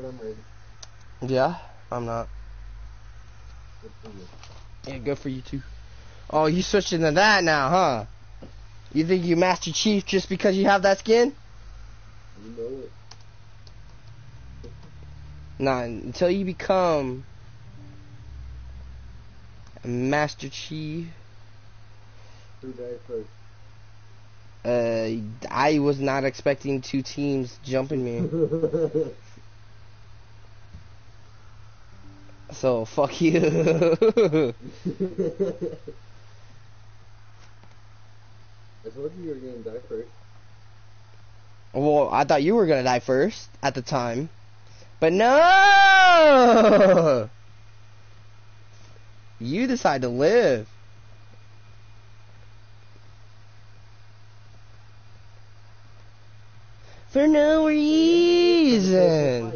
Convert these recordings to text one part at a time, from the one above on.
Alright, I'm ready. Yeah, I'm not. Good for you. Yeah, good for you too. Oh, you switched into that now, huh? You think you Master Chief just because you have that skin? You know it. Nah, until you become a Master Chief. Who died first? Uh, I was not expecting two teams jumping me. So fuck you. I told you you were gonna die first. well, I thought you were gonna die first at the time, but no. You decide to live. For no reason.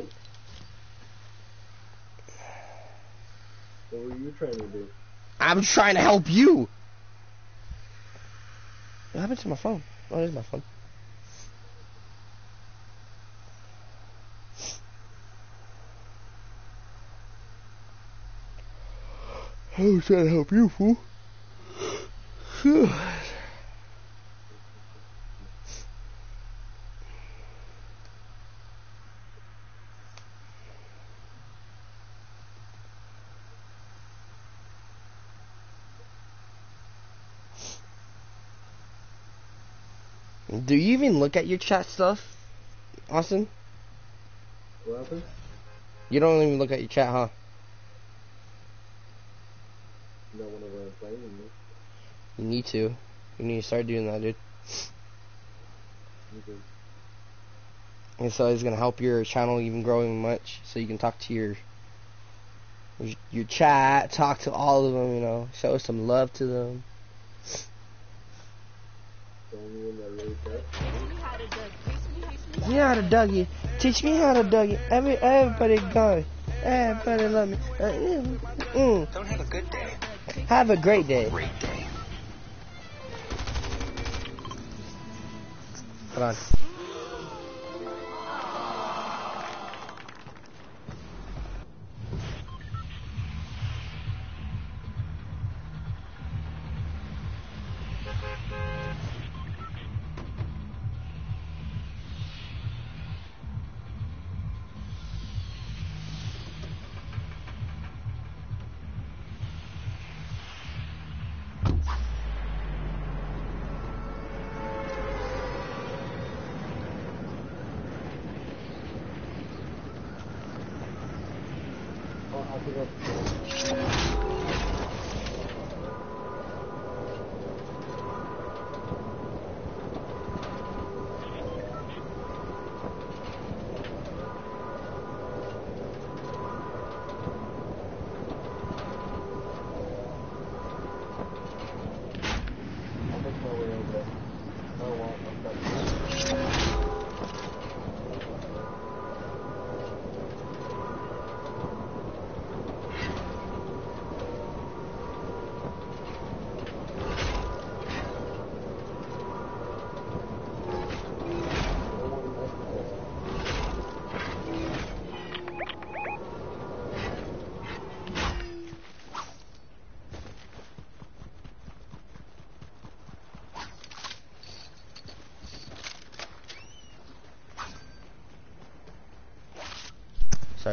What were you trying to do? I'm trying to help you. What happened to my phone? Oh, there's my phone. I was trying to help you, fool. Do you even look at your chat stuff, Austin? What happened? You don't even look at your chat, huh? Not whenever I'm playing with you. You need to. You need to start doing that, dude. Good. And so it's gonna help your channel even growing much, so you can talk to your your chat, talk to all of them, you know, show some love to them. The only one that really cares. Teach me how to Dougie. Teach me how to Dougie. Every everybody go. Everybody love me. Uh, mm, mm. Don't have a good day. Have a great day. Great day. Hold on.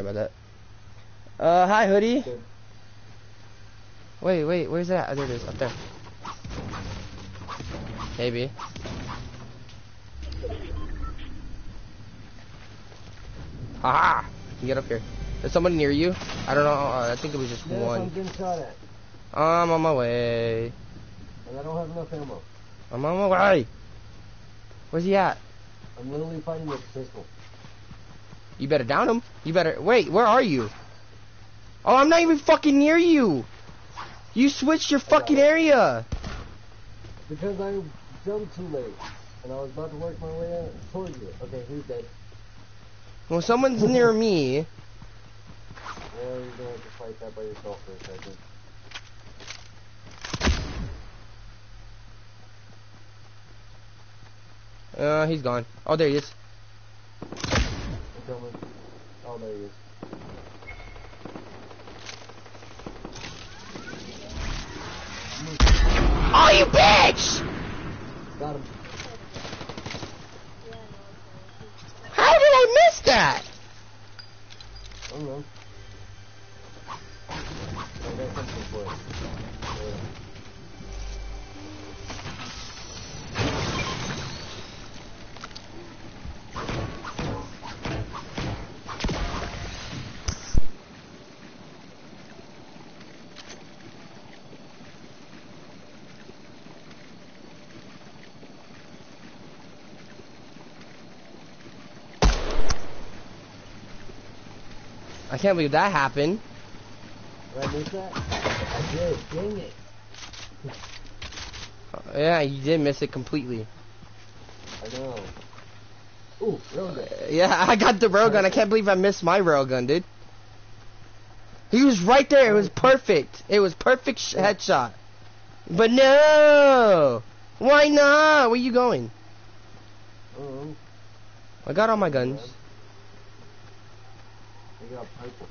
Sorry about that. Uh, hi, hoodie. Okay. Wait, wait, where's that? Oh, there it is, up there. Maybe. Haha! You get up here. There's someone near you. I don't know. Uh, I think it was just Yes, I'm one. getting shot at, I'm on my way. and I don't have enough ammo. I'm on my way. Where's he at? I'm literally fighting with a pistol. You better down him. You better wait. Where are you? Oh, I'm not even fucking near you. You switched your fucking area. Because I jumped too late, and I was about to work my way out towards you. Okay, who's dead? Well, someone's near me. Or you're gonna have to fight that by yourself for a second. Uh, he's gone. Oh, there he is. I'm coming. Oh, there he is. Oh, you bitch! Got him. How did I miss that? I don't know. I got something for it. Can't believe that happened. Did I miss that? I did. Dang it. Uh, yeah, you did miss it completely. I know. Ooh, railgun. Uh, yeah, I got the railgun. I can't believe I missed my railgun, dude. He was right there. It was perfect. It was perfect sh- headshot. But no! Why not? Where you going? I got all my guns. I got purple.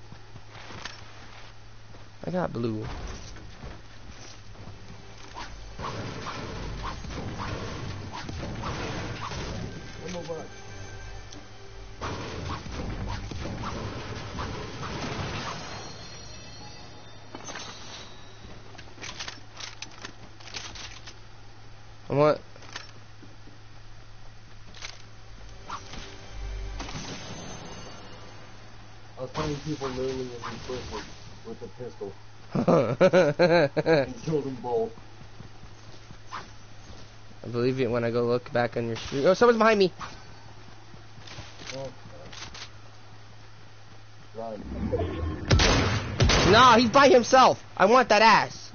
I got blue. More box. I want. Was people literally in these bushes with a pistol I and killed them both. I believe it when I go look back on your street. Oh, someone's behind me. Oh, No, he's by himself. I want that ass.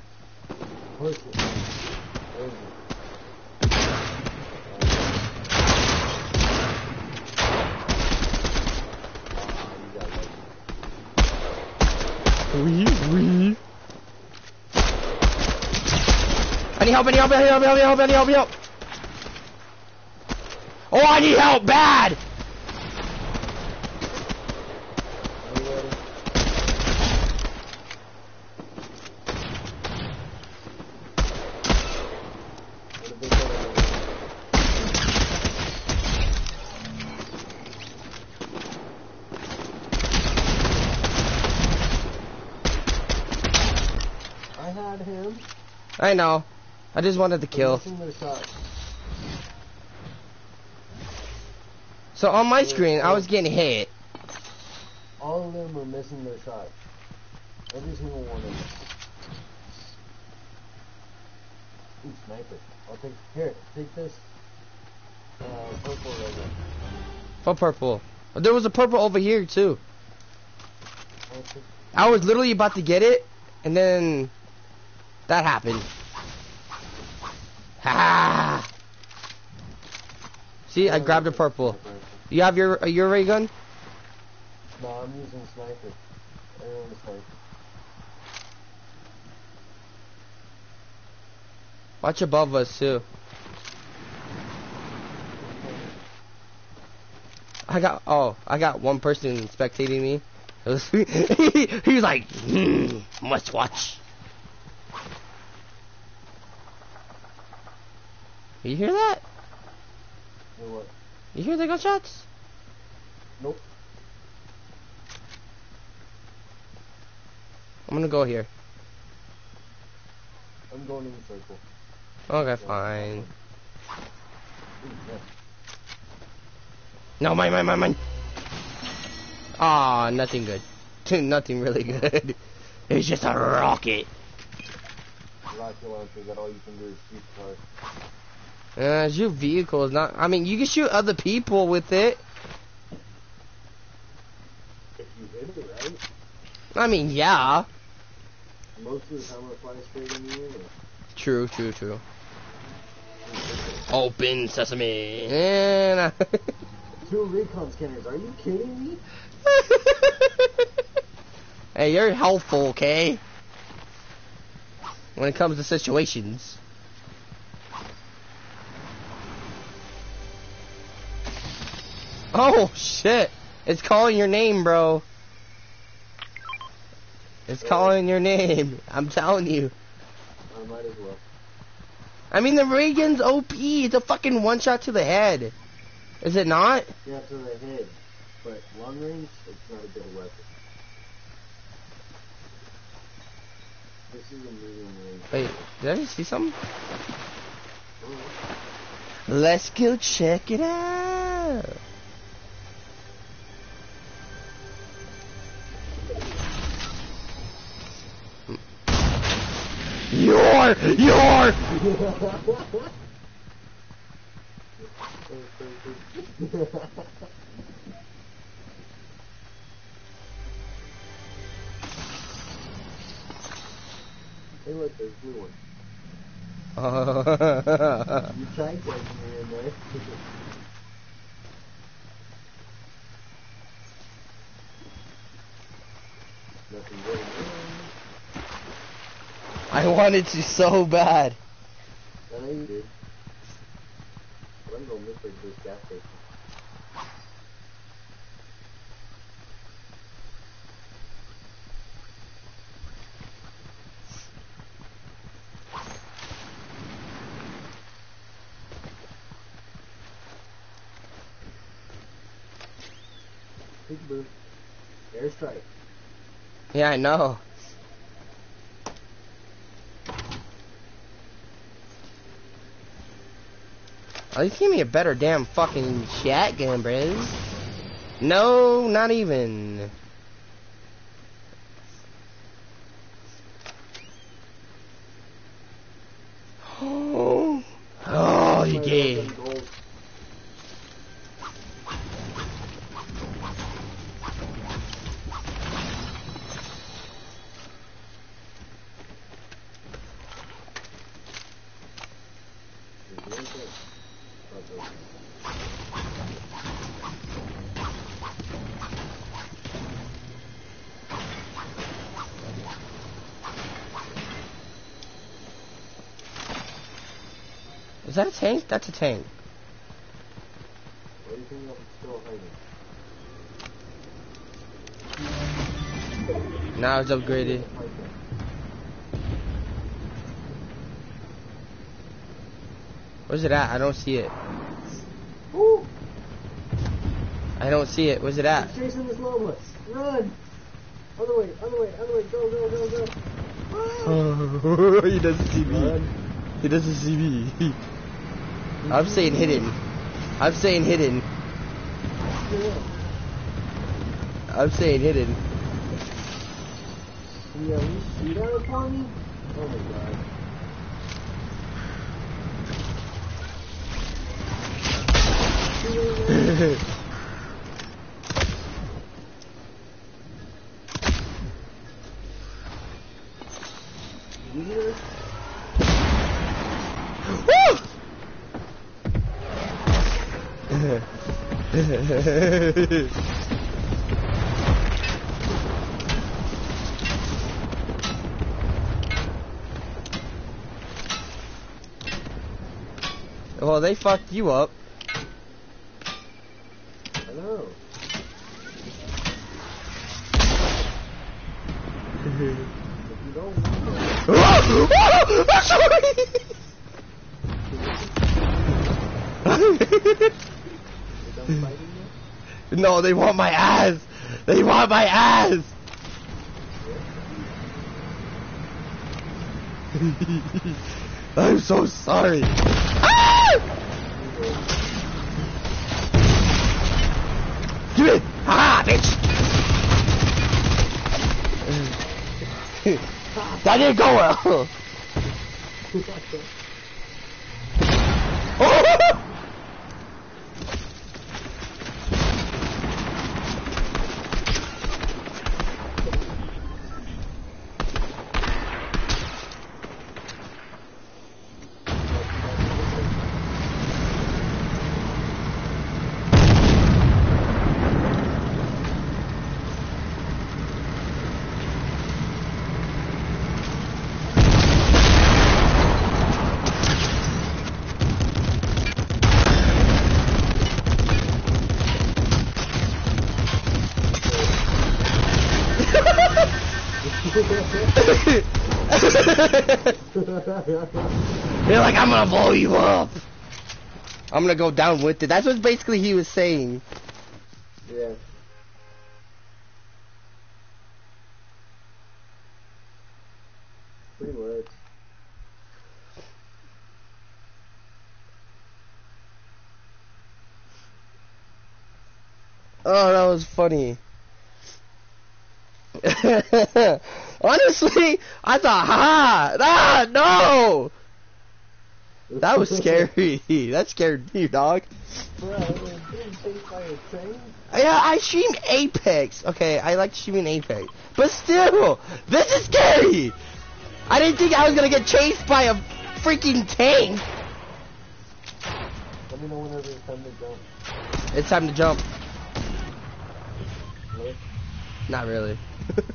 Push it. There you go. Ah, you got lucky. Wee, wee. I need help, I need help, I need help, I need help, I need help, I need help. Oh, I need help bad! Are you ready? What a big one. I had him. I know. I just wanted to kill. Missing their shot. So on my screen, I was getting hit. All of them are missing their shot. Every single one of them. Ooh, sniper. I'll take here. Take this. Uh, purple right there. For purple. There was a purple over here too. I was literally about to get it, and then that happened. Ha! See, I grabbed a purple. You have your uh, your ray gun? No, I'm using sniper. A sniper. Watch above us too. I got oh, I got one person spectating me. It was, he, he was like, hmm, must watch. You hear that? You know what? You hear the gunshots? Nope. I'm gonna go here. I'm going in the circle. Okay, fine. Ooh, yeah. No, mine, mine, mine, mine. Ah, nothing good. nothing really good. It's just a rocket. Rocket launcher, that all you can do is shoot cars. Uh, shoot vehicles, not. I mean, you can shoot other people with it. If you hit it right, I mean, yeah. most of the time I fly straight in the air. True, true, true. Open sesame. And I- Two recon scanners, are you kidding me? hey, you're helpful, okay? When it comes to situations. Oh shit! It's calling your name, bro. It's calling your name. I'm telling you. I might as well. I mean, the railgun's OP. It's a fucking one shot to the head. Is it not? Yeah, to the head. But long range, it's not a good weapon. This is a medium range. Wait, did I just see something? Let's go check it out. Your, your. hey, look, there's blue one. Uh, You tried getting me in there. Nothing going on. I wanted to so bad. I know you did. But I'm going to miss like this gas station. Peekaboo. Airstrike. Yeah, I know. Oh, At least give me a better damn fucking shotgun, bros. No, not even. Oh, oh you My gay. weapon gold. There's one thing. Oh, okay. Is that a tank? That's a tank. Why do you think I'm still hiding? Now it's upgraded. Where's it at? I don't see it. Woo! I don't see it. Where's it at? He's chasing this Lobos. Run! Other way, other way, other way. Go, go, go, go. Ah! he doesn't see me. Run. He doesn't see me. I'm saying hidden. I'm saying hidden. I'm saying hidden. Can you see that? Oh my god. You well, they fucked you up. I know. If you don't want it, I'm sorry. you're done fighting yet? no, they want my ass. They want my ass. I'm so sorry. Ah! Give it! Ah, bitch! that didn't go well. You're like, I'm gonna blow you up. I'm gonna go down with it. That's what basically he was saying. yeah. Pretty much. Oh, that was funny. Honestly, I thought, ha, ah, no. That was scary. that scared me, dog. Bro, I was being chased by a train? Yeah, I stream Apex. Okay, I like streaming Apex. But still, this is scary. I didn't think I was gonna get chased by a freaking tank. Let me know whenever it's time to jump. It's time to jump. Not really.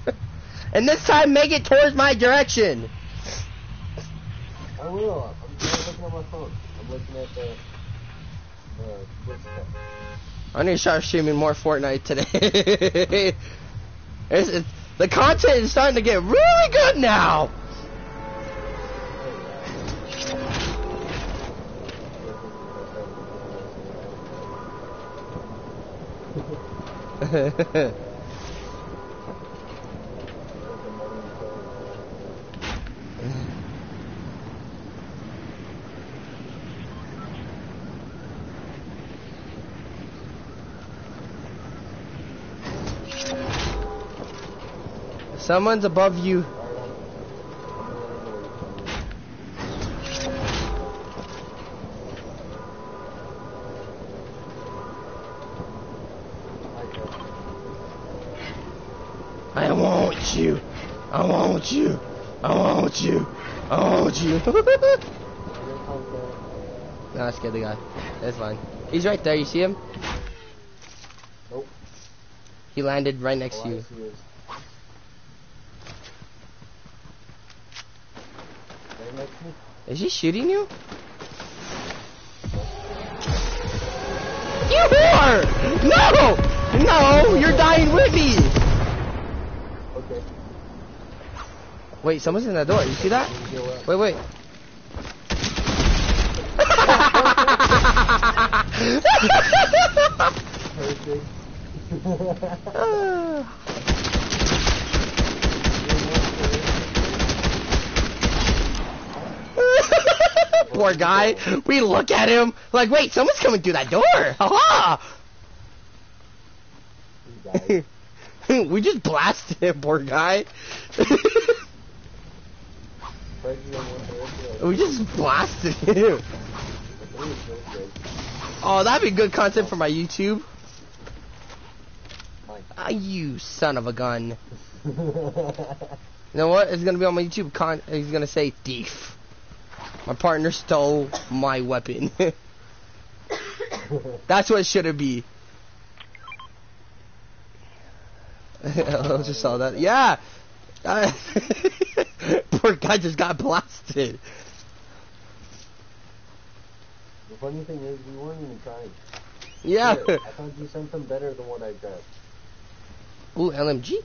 and this time, make it towards my direction. I will. I'm, I'm looking at my phone. I'm looking at the uh, Twitch. I need to start streaming more Fortnite today. it's, it's, the content is starting to get really good now. Someone's above you. I want you. I want you. I want you. I want you. nah, I scared the guy. That's fine. He's right there. You see him? Nope. He landed right next Oh, to you. see it. Right next to me? Is he shooting you? You whore! No! No! You're dying with me! Okay. Wait, someone's in the door. You see that? Wait, wait. Perfect. Poor guy. We look at him like, wait, someone's coming through that door. Ha ha! we just blasted him, poor guy. President one direction. we just blasted him. I think it's so good. Oh, that'd be good content for my YouTube. Ah, you son of a gun. You know what? It's gonna be on my YouTube. Con- he's gonna say thief. My partner stole my weapon. That's what it should be. I just saw that. Yeah. Uh, poor guy just got blasted. the funny thing is, we weren't even trying. Yeah. Here, I thought you sent something better than what I grabbed. Ooh, LMG.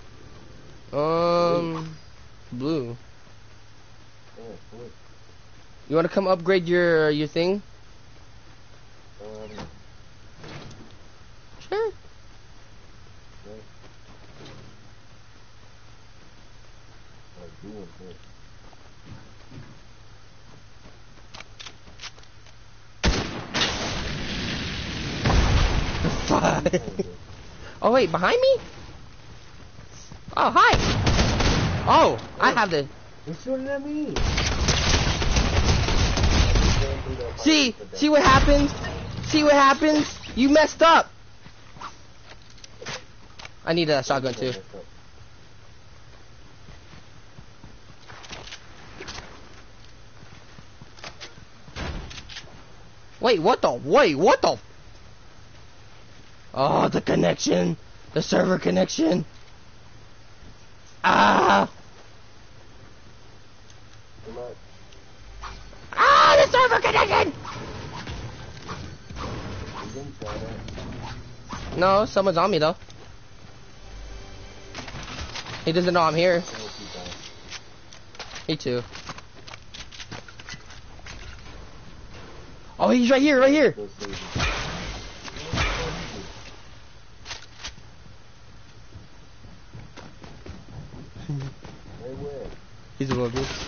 Um, blue. Yeah, look. You want to come upgrade your your thing? Um, Sure. yeah. Like, doing this. oh wait, behind me? Oh hi. Oh, I have the. He's shooting at me! See, see what happens? See what happens? You messed up. I need a shotgun too. Wait, what the? Wait, what the? Oh, the connection, the server connection. Ah, I'm not- ah, the server connection. No, someone's on me though. He doesn't know I'm here. Me too. Oh, he's right here, right here. He's above me. He's above me.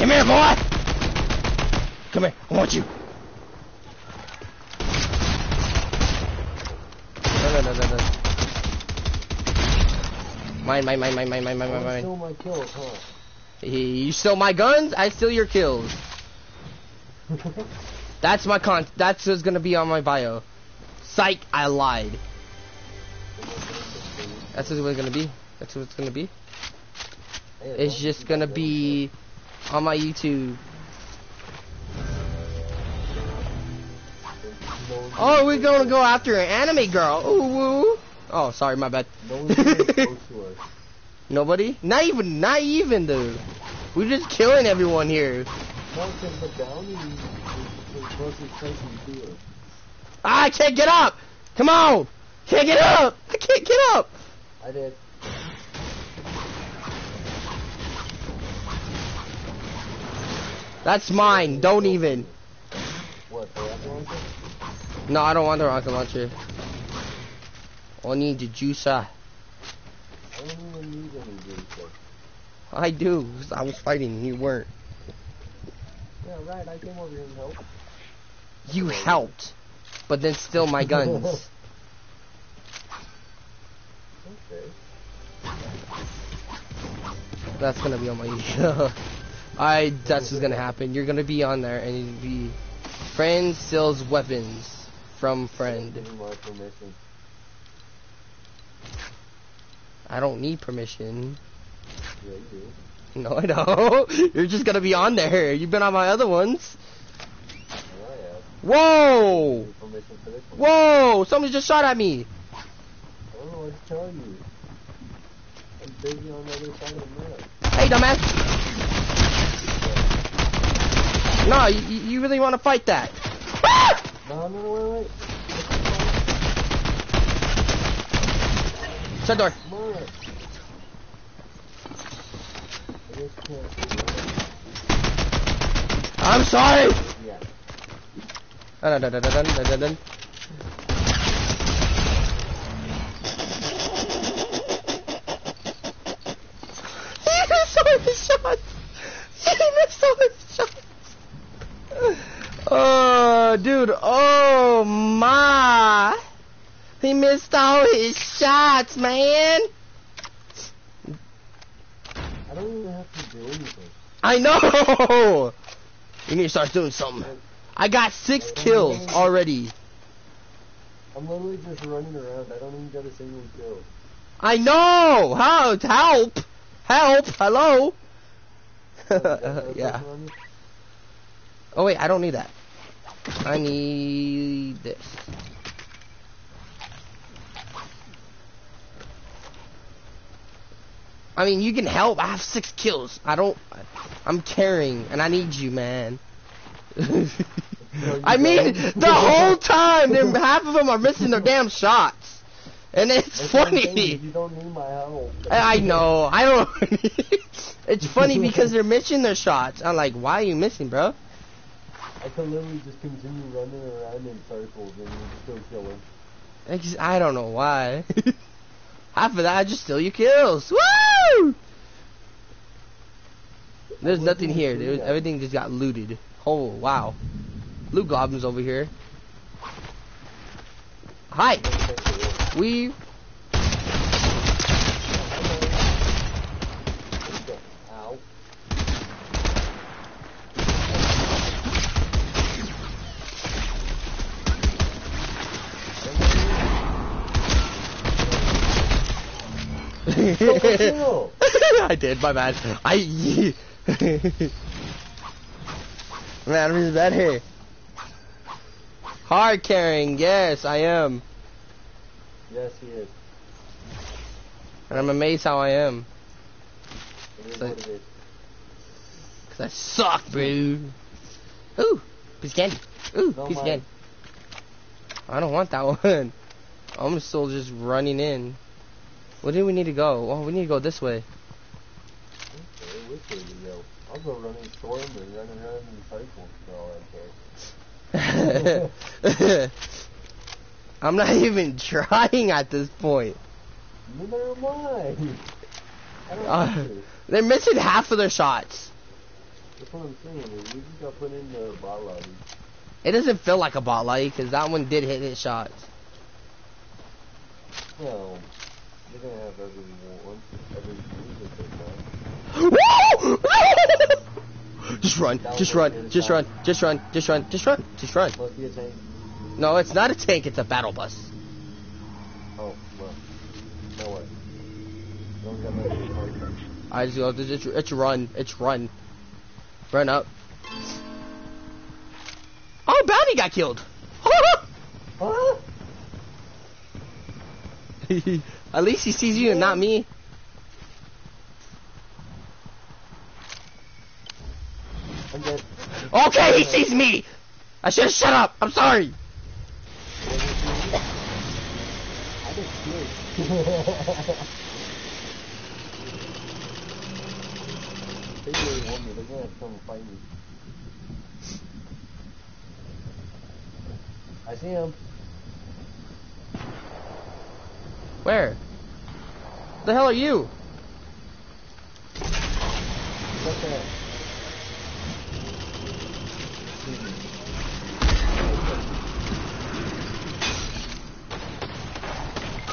Come here, boy. Come here. I want you. No, no, no, no, no. Mine, mine, mine, mine, mine, mine, mine, mine. Steal my kills, huh? You steal my guns, I steal your kills. That's my con. That's what's gonna be on my bio. Psych, I lied. That's what it's gonna be. That's what it's gonna be. It's just gonna be on my YouTube. Oh, we're gonna go after an anime girl. Ooh. Oh, sorry, my bad. No one's even close to us. Nobody? Not even, not even, dude. We're just killing everyone here. No, because the bounty is the closest person to us. Ah, I can't get up. Come on. Can't get up. I can't get up. I did. That's mine. Don't even. What, the rocket launcher? No, I don't want the rocket launcher. I need the juicer. I don't even need any juice. though. I do. 'cause I was fighting. And you weren't. Yeah, right, I came over here and helped. You helped, but then still my guns. Okay. That's gonna be on my. I. That's what's gonna happen. You're gonna be on there, and you'll be. Friend steals weapons from friend. Give me my permission. I don't need permission. Yeah, you do. No, I don't. You're just gonna be on there. You've been on my other ones. Whoa! Whoa! Somebody just shot at me. I don't know what to tell you. I'm busy on the other side of the. Hey, dumbass. No, you, you really want to fight that? Ah! No, no, no, wait, wait. Shut door. I'm sorry. Yeah. Dun, dun, dun, dun, dun, dun, dun. He missed all his. He missed all his shots. Oh, dude. Oh, my. He missed all his shots, man. I don't even have to do anything. I know. You need to start doing something. I got six kills already. I'm literally just running around. I don't even got a single kill. I know. How? Help! Help! Hello. You got another yeah. person on you? Oh wait, I don't need that. I need this. I mean, you can help. I have six kills. I don't. I'm carrying, and I need you, man. I mean, the whole time, they're, half of them are missing their damn shots, and it's That's what I'm saying, funny. You don't need my help. I I know. I don't. it's funny because they're missing their shots. I'm like, why are you missing, bro? I can literally just continue running around in circles and still kill him. I don't know why. Of that, I just steal your kills. Woo! There's nothing here, dude. that? Everything just got looted. Oh wow. Loot goblins over here. Hi. We. Ow. kill. I did. My bad. I. Man, I'm better. Hard carrying. Yes, I am. Yes, he is. And I'm amazed how I am. It is So- what it is. Cause I suck, bro. Ooh, piece of candy. Ooh, No, piece of candy. I don't want that one. I'm still just running in. Where do we need to go? Oh, we need to go this way. Okay, which way to go? I'll go running storm and running around in cycles for all I care. I'm not even trying at this point. Neither am I. I Uh. They're missing half of their shots. That's what I'm saying. You just got put in the ball lobby. It doesn't feel like a bot light because that one did hit his shots. No. You're gonna have every one, every music that just run, just run, just run, just run, just run, just run, just run. Must be a tank. No, it's not a tank, it's a battle bus. Oh, well. No way. Don't that hard. I just go, it's, it's, it's run, it's run. Run up. Oh, Bounty got killed. Huh? At least he sees you and not me. Okay, he sees me. I should have shut up. I'm sorry. I see scared. they really want me. They're gonna come and fight me. I see him. Where? The hell are you? That?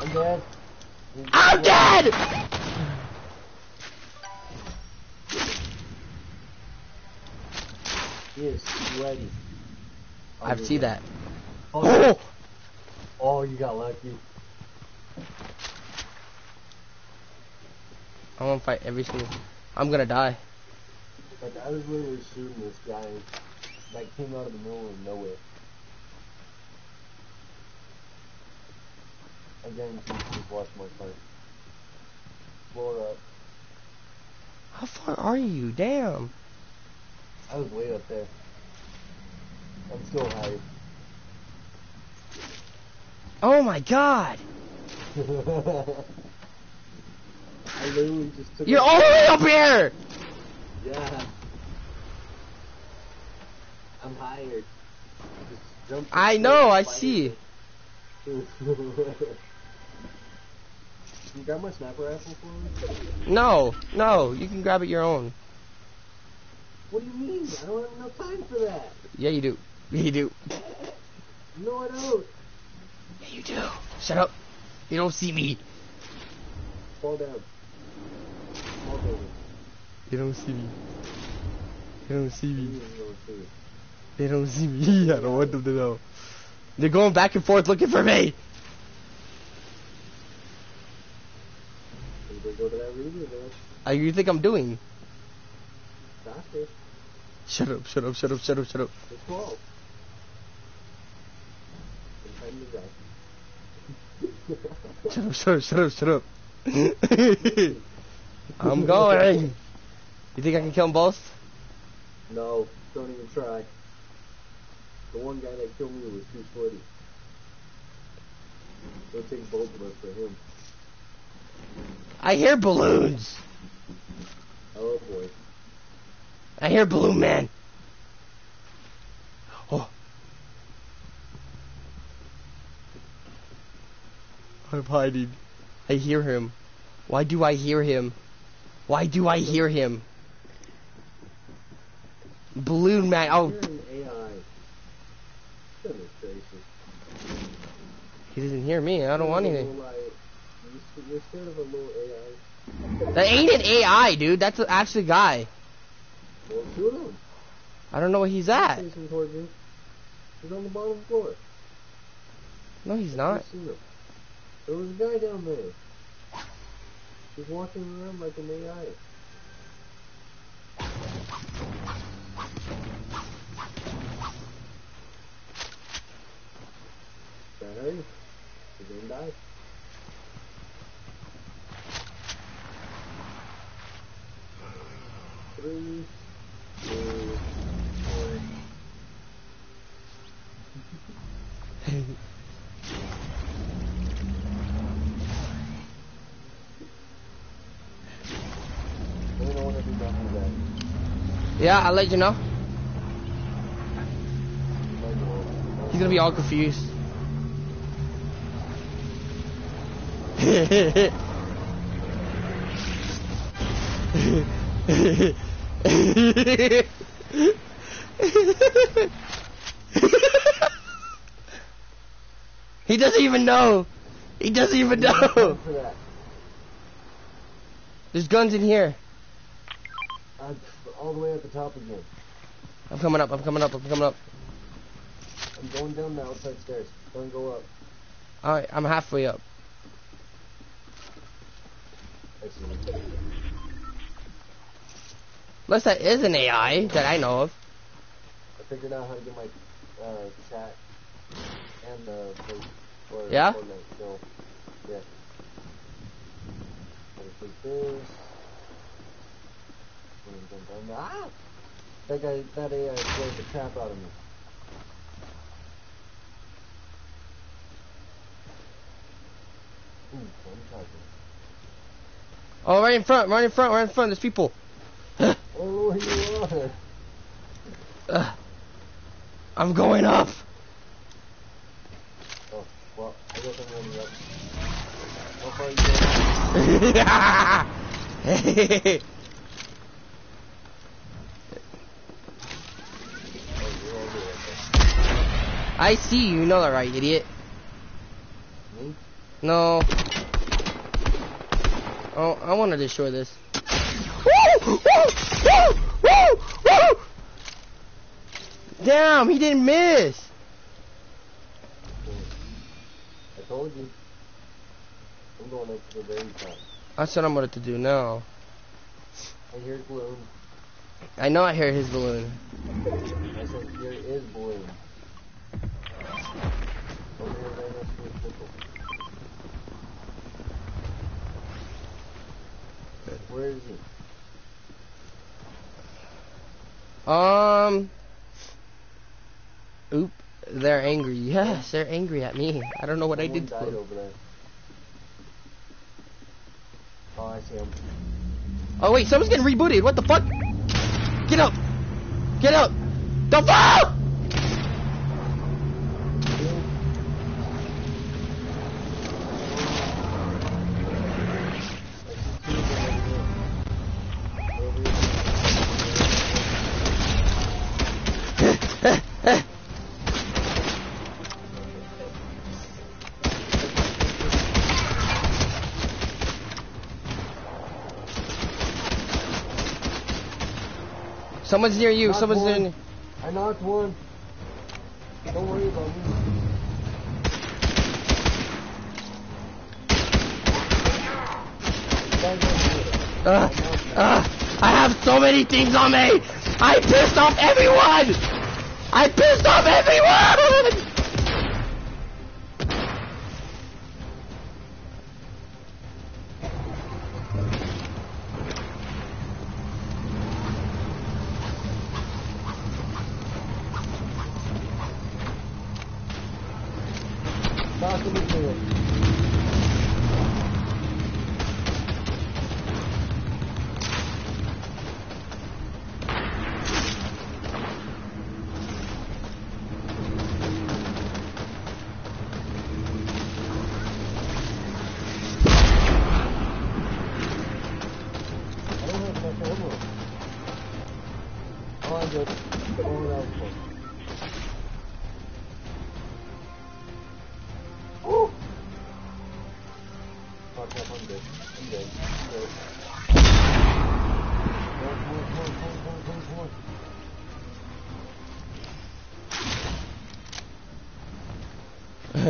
I'm dead. I'm dead. He is sweaty. Oh, I've you're seen that. Oh, oh, you got lucky. I want to fight every single. I'm gonna die. Like I was literally shooting this guy like came out of the middle of nowhere. I guarantee you just watch my fight. Floor up. How far are you? Damn. I was way up there. I'm still high. Oh my god. I literally just took You're all the way up here. Yeah. I'm hired. Just jump I know. I see. you got my sniper rifle for me? No, no. You can grab it your own. What do you mean? I don't have enough time for that. Yeah, you do. Yeah, you do. No, I don't. Yeah, you do. Shut up. You don't see me. Fall down. Down. Don't see me. They don't see me. They don't see me. I don't want them to know. They're going back and forth looking for me. How you think I'm doing? Shut up, shut up, shut up, shut up, shut up. It's 12. It's time to die. Shut up, shut up, shut up, shut up. I'm going. You think I can kill them both? No, don't even try. The one guy that killed me was too sweaty. It'll take both of us for him. I hear balloons. Oh boy. I hear Balloon Man. Oh. I'm hiding. I hear him. Why do I hear him? Why do I hear him? Balloon Man. Oh, he doesn't hear me. I don't want anything. That ain't an AI, dude. That's actually a guy. I don't know where he's at. He's on the bottom floor. No, he's not. There was a guy down there. He's walking around like an AI. Hurry. You're gonna die. Three, Yeah, I'll let you know. He's gonna be all confused. he doesn't even know. He doesn't even know. There's guns in here. All the way at the top again. I'm coming up. I'm coming up. I'm coming up. I'm going down the outside stairs. Don't go up. All right, I'm halfway up. See. Unless that is an AI that I know of. I figured out how to get my uh, chat and for Yeah? Fortnite. So, yeah. Gotta take this. And then. Ah! That guy, that AI scared the crap out of me. Ooh. Oh, right in front. Right in front. Right in front. There's people. Oh, you are. Ugh. I'm going up. Oh, well, I guess I'm running up. How far are you going? Oh, you're over there. I see you. You know that, right, idiot? Me? No. Oh, I want to destroy this. Woo! Woo! Woo! Woo! Woo! Damn, he didn't miss. I told you. I'm going up to the very top. That's what I'm going to do now. I hear gloom. I know I hear his balloon. I said there is balloon. Where is he? Um. Oop. They're angry. Yes, they're angry at me. I don't know what I did to them. over there. Oh, I see him. Oh wait, someone's getting rebooted. What the fuck? Get up! Get up! The fuck! Someone's near you. Someone's one. near. I knocked one. Don't worry about me. Guys, don't do it. Uh, uh, I have so many things on me. I pissed off everyone. I pissed off everyone.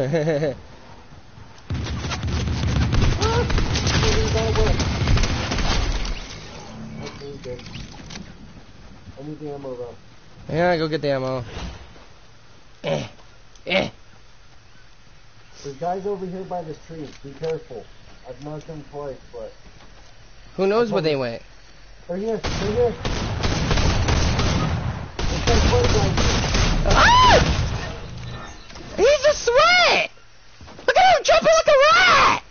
I need the ammo though. yeah, go get the ammo. Eh, eh. There's guys over here by this tree. Be careful. I've marked them twice, but Who knows where they went? they're here. They're here. There's guys right behind you. Ah! He's a sweat. Look at him jumping like a rat.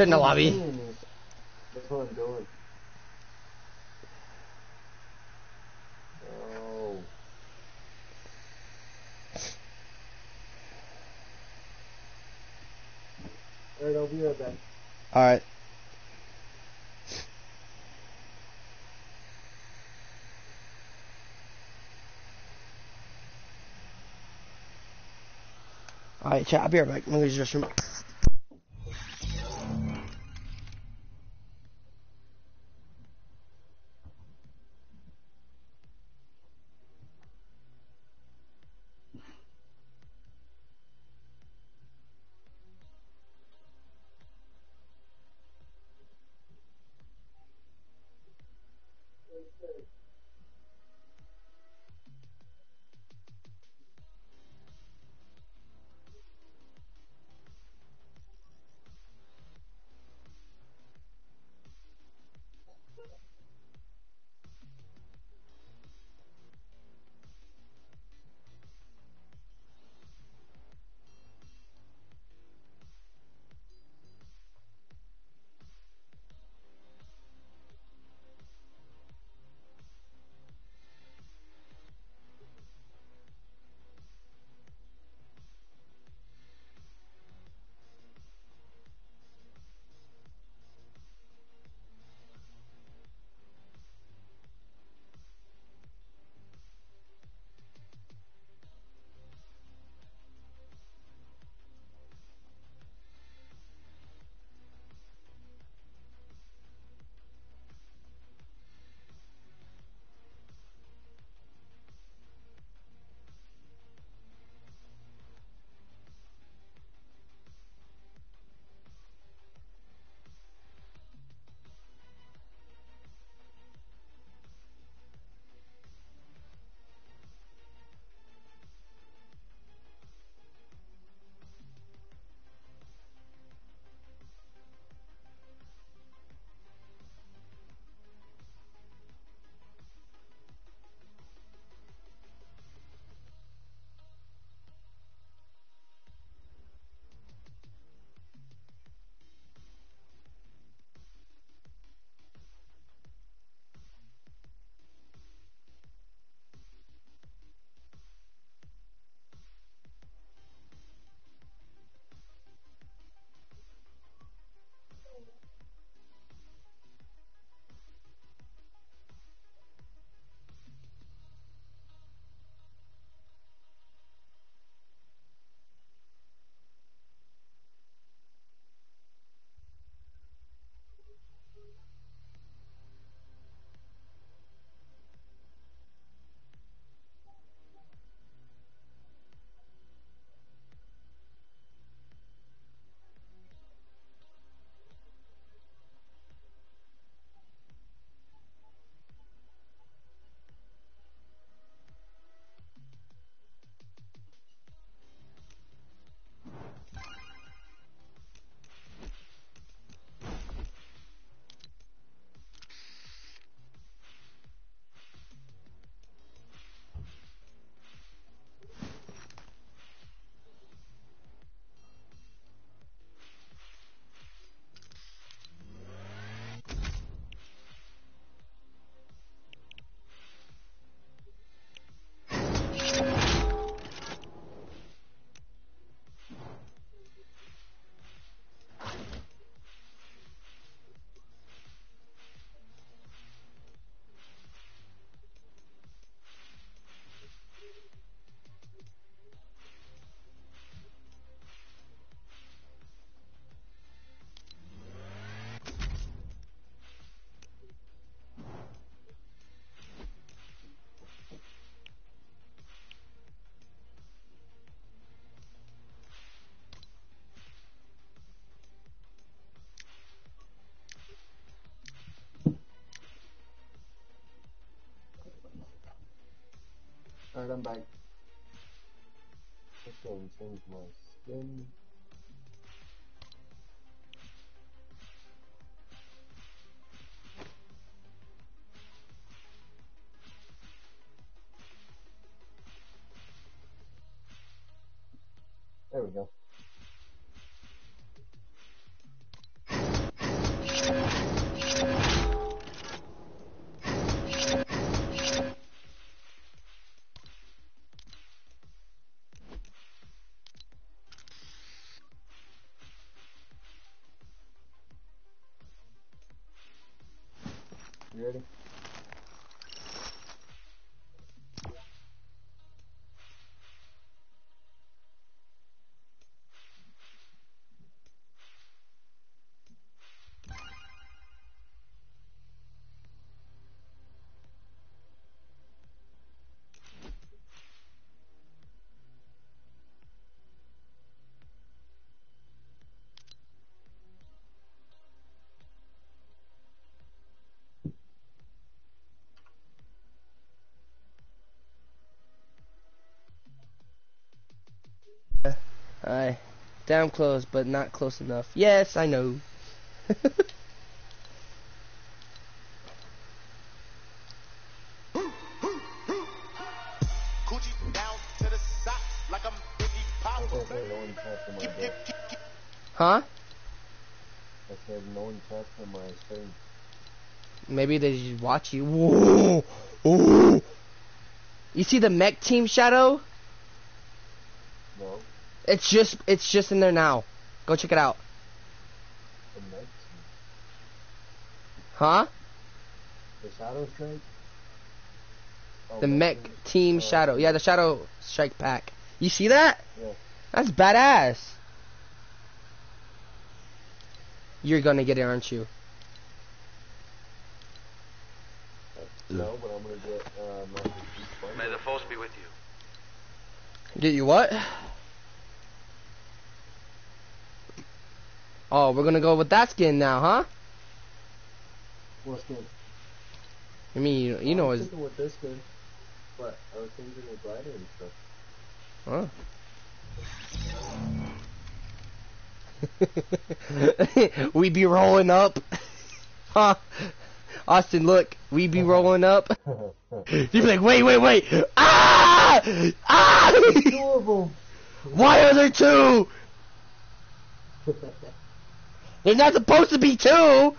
Richard, Return to lobby. That's what I'm doing. Oh. Alright, I'll be right back. Alright. Alright, chat, I'll be right back. I'm gonna use the restroom. I'm back. Let's go and change my skin. There we go. I damn close, but not close enough. Yes, I know. Huh? I said no one touched my stream. Maybe they just watch you. Ooh! You see the mech team shadow? No. It's just it's just in there now. Go check it out. The next. Huh? The Shadow Strike? Oh, The Mech mech Team- team oh, shadow. Yeah, the shadow strike pack. You see that? Yeah. That's badass. You're gonna get it, aren't you? No, but I'm gonna get uh, Master Chief Sponge. May the force be with you. Get you what? Oh, we're gonna go with that skin now, huh? What skin? I mean, you, you I know was thinking with this skin. But I was thinking with glider and stuff. Huh? we be rolling up. Huh? Austin, look, we be rolling up. You'd be like, wait, wait, wait. Ah! Ah! Two of them. Why are there two? There's not supposed to be two.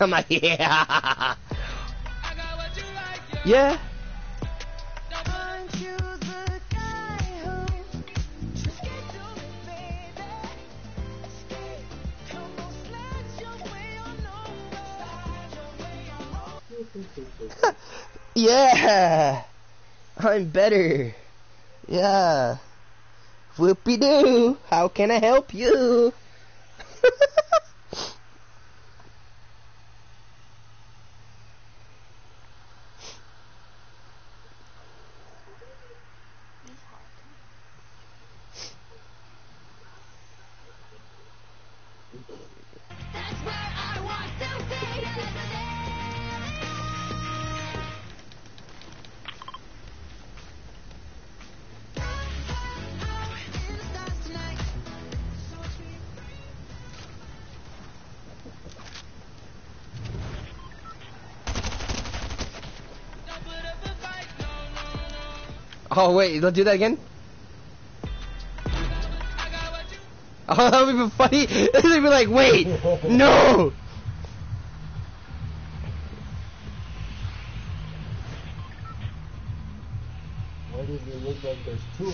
I'm like, yeah. Yeah. On over. Yeah. I'm better. Yeah. Whoopie doo. How can I help you? Oh wait, let's do that again. Oh, that would be funny. They'd be like, wait, no. Why does it look like there's two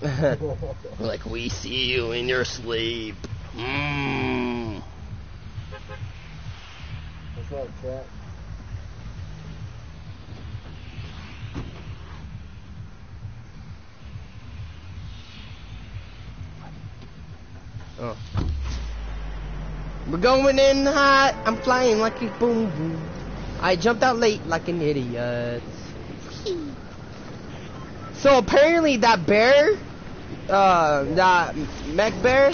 of them? like we see you in your sleep. Mmm. What's up, chat? Oh. Going in hot. I'm flying like a boom boom. I jumped out late like an idiot. So apparently that bear, uh, that mech bear,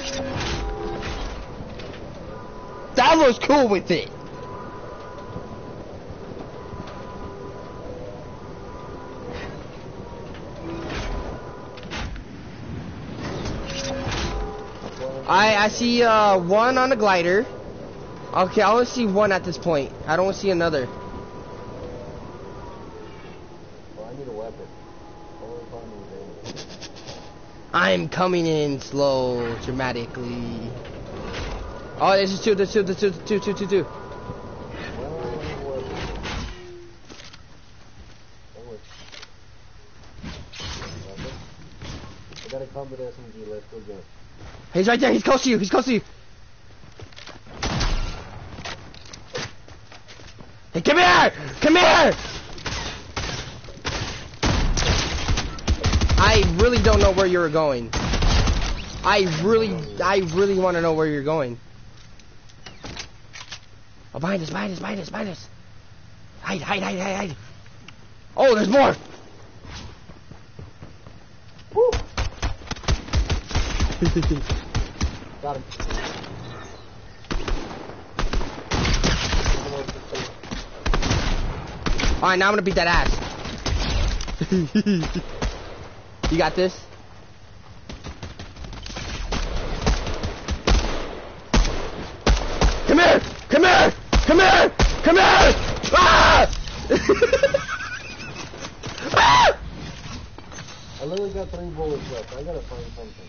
that was cool with it. I I see uh one on a glider. Okay, I only see one at this point. I don't see another. Well, I need a weapon. I want to find anything. I'm coming in slow, dramatically. Oh, there's just two, there's two, there's two, two, two, two, two. Well, I need a weapon. Wait. Weapon? I got a combat SMG. Let's go get it. He's right there. He's close to you. He's close to you. Come here! Come here! I really don't know where you're going. I really, I really want to know where you're going. Oh, behind us, behind us, behind us, behind us. Hide, hide, hide, hide, hide. Oh, there's more. Woo! Got him. All right, now I'm gonna beat that ass. you got this? Come here! Come here! Come here! Come here! Ah! ah! I literally got three bullets left. I gotta find something.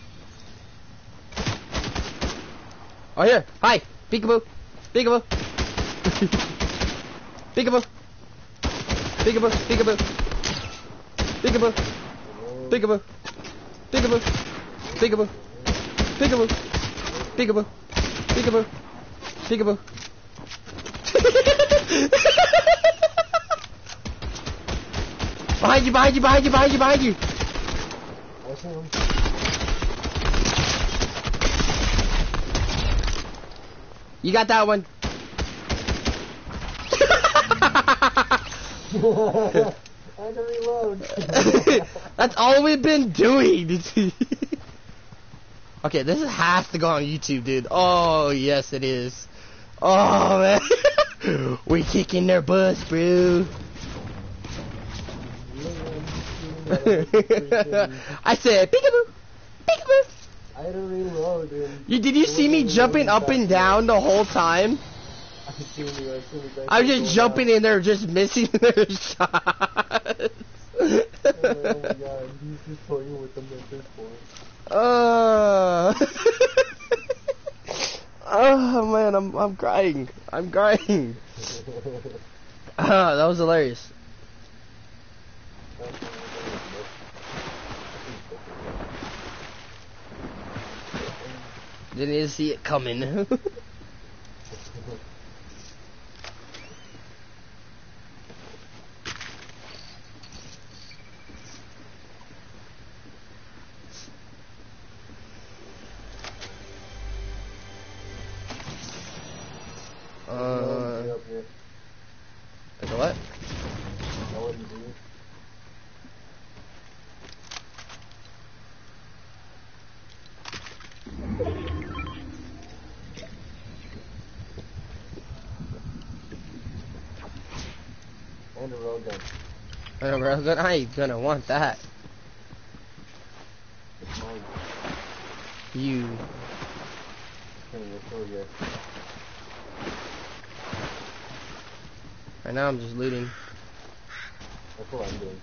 Oh, here. Hi. Peekaboo. Peekaboo. Peekaboo. Peekaboo. Peekaboo. Peekaboo. Peekaboo. Peekaboo. Peekaboo. Peekaboo. Peekaboo. Peekaboo. Peekaboo. behind you, behind you, behind you, behind you, behind you. I him. You got that one. I had to reload. That's all we've been doing. okay, this has to go on YouTube, dude. Oh, yes, it is. Oh, man. we kicking their butts, bro. I said, peekaboo, peekaboo. I had to reload and You, did you see me jumping up and down the whole time? I seen you as soon as I I just jumping in there, just missing their shots. Oh my god, he's just toying with them at this point. Uh, oh man, I'm I'm crying. I'm crying. Ah, that was hilarious. Didn't even see it coming. Uh, is it what? And a railgun. And a railgun? I ain't gonna want that. You. Right now, I'm just looting. That's what I'm doing.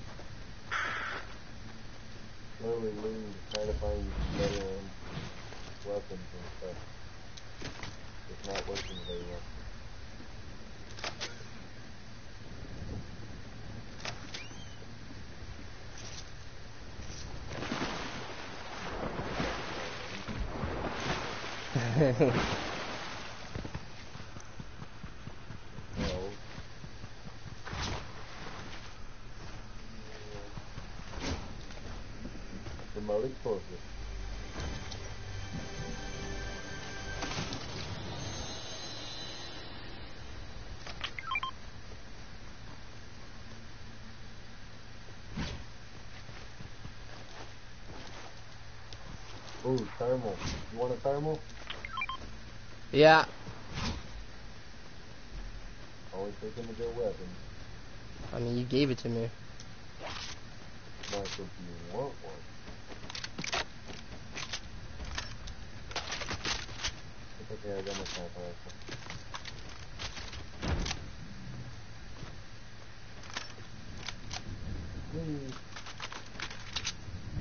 Literally looting, trying to find better weapons and stuff. It's not working very well. No. Remote explosive. Ooh, thermal. You want a thermal? yeah. Always taking a good weapon. I mean, you gave it to me. Not if you want one.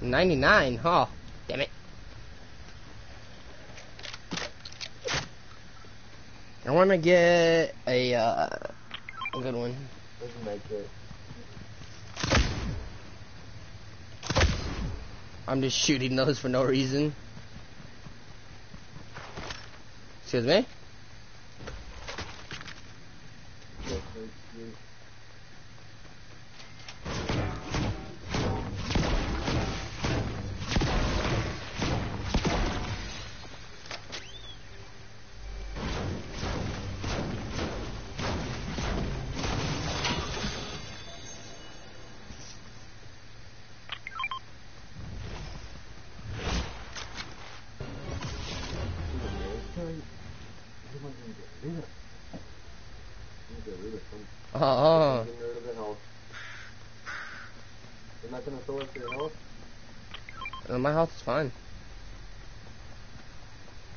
Ninety nine, huh? Damn it. I want to get a, uh, a good one. I'm just shooting those for no reason. Excuse me? Oh. You're not gonna throw us your health? uh, my health is fine.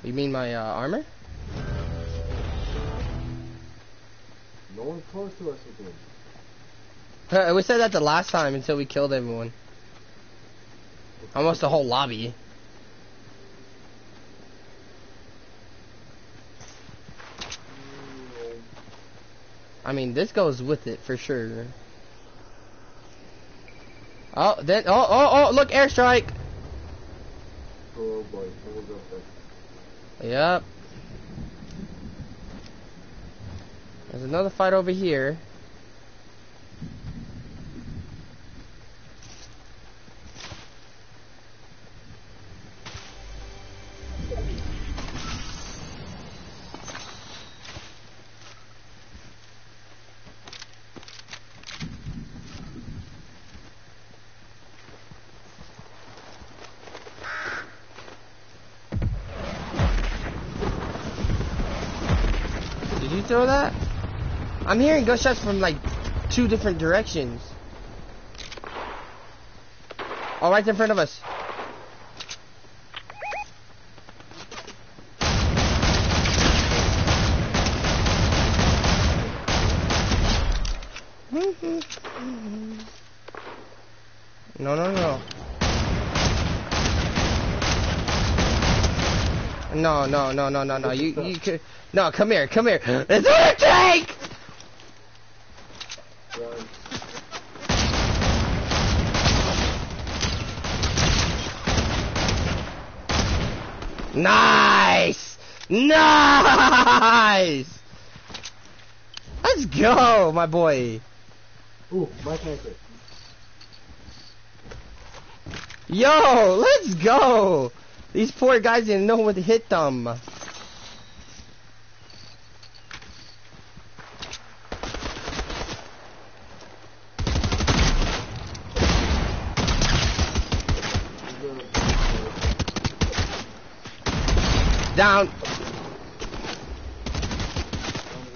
You mean my uh, armor? No one's close to us again. We said that the last time until we killed everyone. Almost the whole lobby. I mean, this goes with it for sure. Oh, then, oh, oh, oh, look, airstrike! Oh boy, up there. Yep. There's another fight over here. Did you throw that? I'm hearing gunshots from like two different directions. All right in front of us. No, no, no. No, no, no, no, no, no. You, you could. No, come here, come here. It's a tank! Run. Nice! Let's go, my boy. Ooh, my tanker. Yo, let's go. These poor guys didn't know what to hit them. Down. On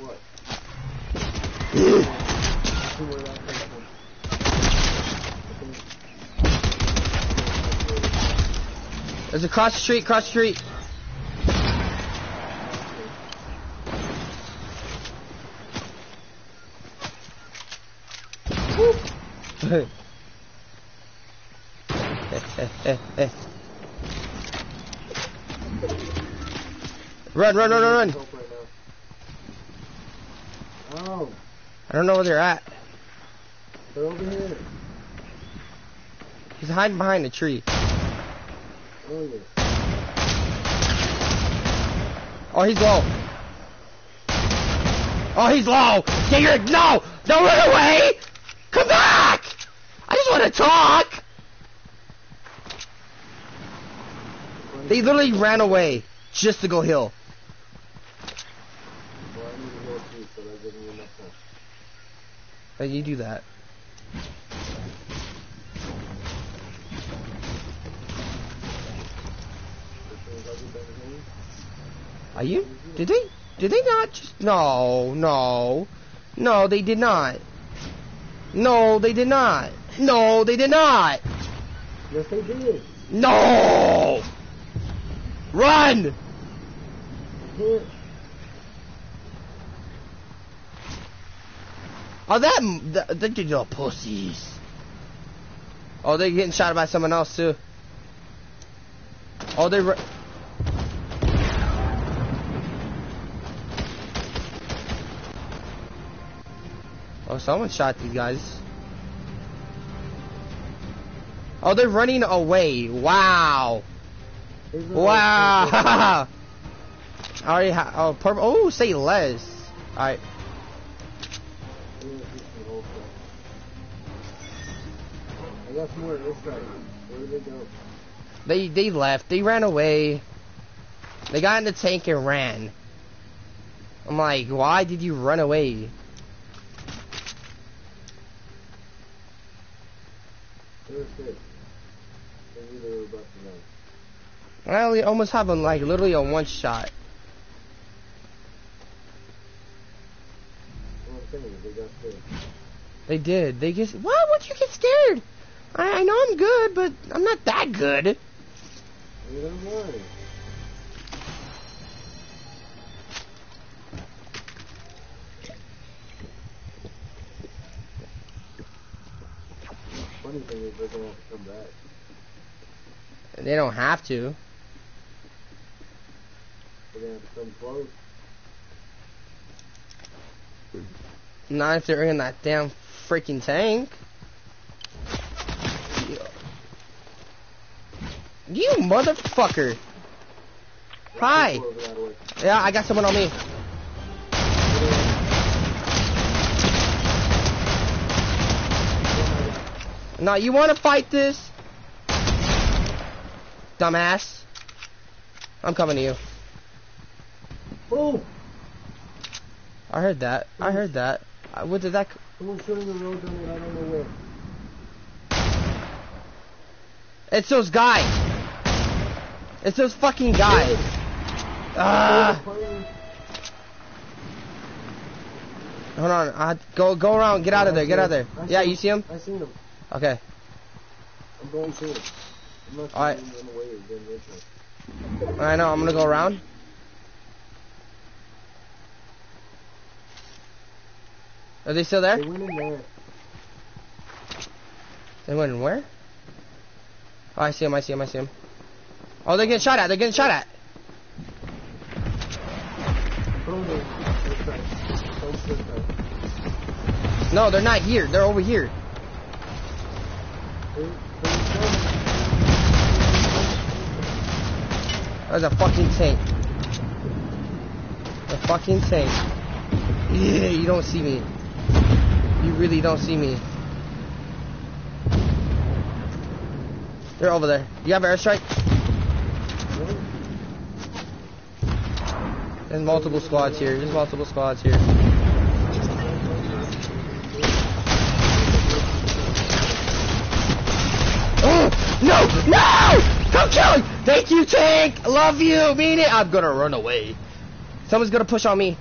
what? See where that comes from. There's a cross the street, cross the street. run, run, run, run, run. Help right now. Oh, I don't know where they're at. they're over here. He's hiding behind a tree. Oh. He's low. Oh, he's low. Get your no, don't run away. Come back. I just want to talk. They literally ran away just to go time. Hey, you do that. As soon as I get back in, Are you? Did they? Did they not? Just, no, no, no. They did not. No, they did not. No, they did not. Yes, they did. No. Run. Here. Oh, that that, dude's all pussies. Oh, they're getting shot by someone else too. Oh, they. Oh, someone shot these guys. Oh, they're running away. Wow. Wow. I already ha- oh, purple. Oh, say less. Alright. Yeah, just some whole stuff. I got some more this side. Where did they go? They they left. They ran away. They got in the tank and ran. I'm like, why did you run away? They were sick. They knew they were about to know. I only almost have them like literally a one shot. They did. They just why would you get scared? I, I know I'm good, but I'm not that good. Funny thing is they're gonna have to come back. They don't have to. They're gonna have to come close. Not if they're in that damn freaking tank. You motherfucker. Hi. People over that way. Yeah, I got someone on me. No, you want to fight this? Dumbass. I'm coming to you. Oh! I heard that. I heard that. Uh, What did that? Someone's shooting the road I don't know where. It's those guys. It's those fucking guys. Ah. Hold on. I, go go around. Get out of there. Get out of there. I Yeah, you see him? I seen him. Okay. I'm going to. I'm not Alright. shooting him away again later. I know. I'm gonna go around. Are they still there? They went in there. They went in where? Oh, I see him. I see him. I see him. Oh, they're getting shot at. They're getting shot at. Put them in. This side. Don't this side. No, they're not here. They're over here. They- they showed me. There's a fucking tank. A fucking tank. Yeah, you don't see me. You really don't see me. They're over there. You have airstrike? There's multiple squads here. There's multiple squads here. No! Don't kill him! Thank you, tank! Love you! Mean it! I'm gonna run away. Someone's gonna push on me.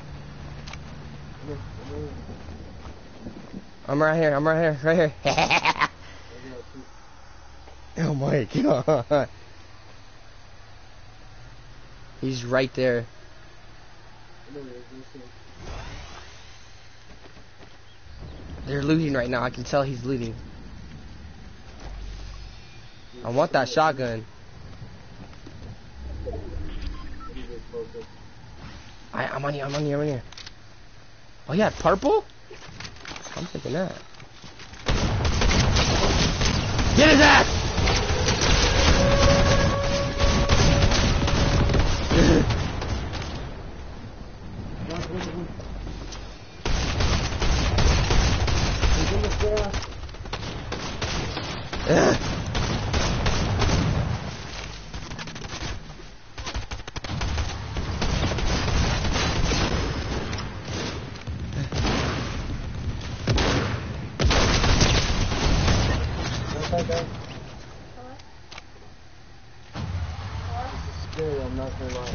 I'm right here. I'm right here. Right here. oh my god. He's right there. They're looting right now. I can tell he's looting. I want that shotgun. I, I'm on you. I'm on you. I'm on you. Oh yeah, purple. I'm thinking that. Get his ass! Ugh. Scary, I'm not gonna lie.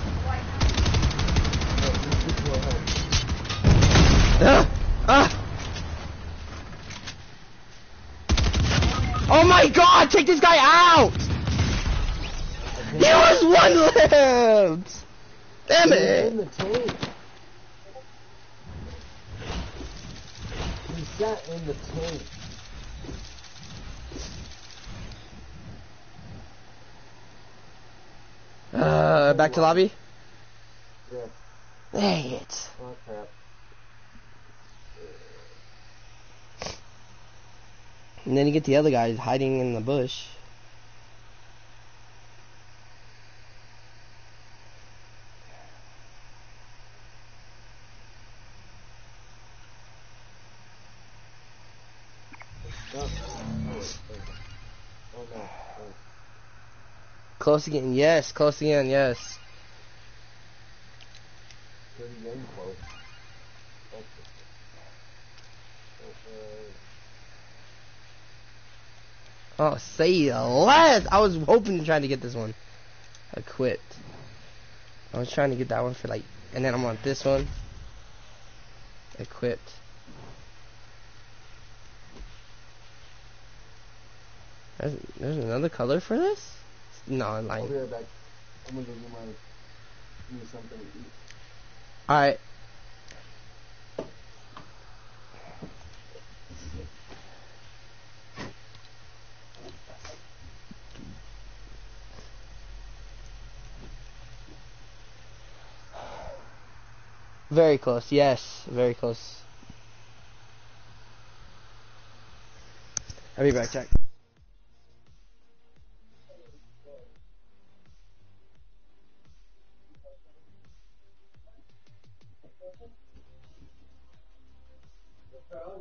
But these people are help. Ah! Ah! Oh my god, take this guy out! He was one left! Damn They're in it! the tank. He sat in the tank. Uh, back to lobby? Yeah. Dang it. Oh crap. And then you get the other guys hiding in the bush. Close again. Yes, close again. Yes. Pretty young close. That's it. Oh, say less. I was hoping to try to get this one. Equipped. I was trying to get that one for like, and then I want this one. Equipped. There's, there's another color for this? No, I'm I'll lying. be right back. I'm gonna go get my give something to eat. Alright. Very close, yes, very close. I'll be back, Jack.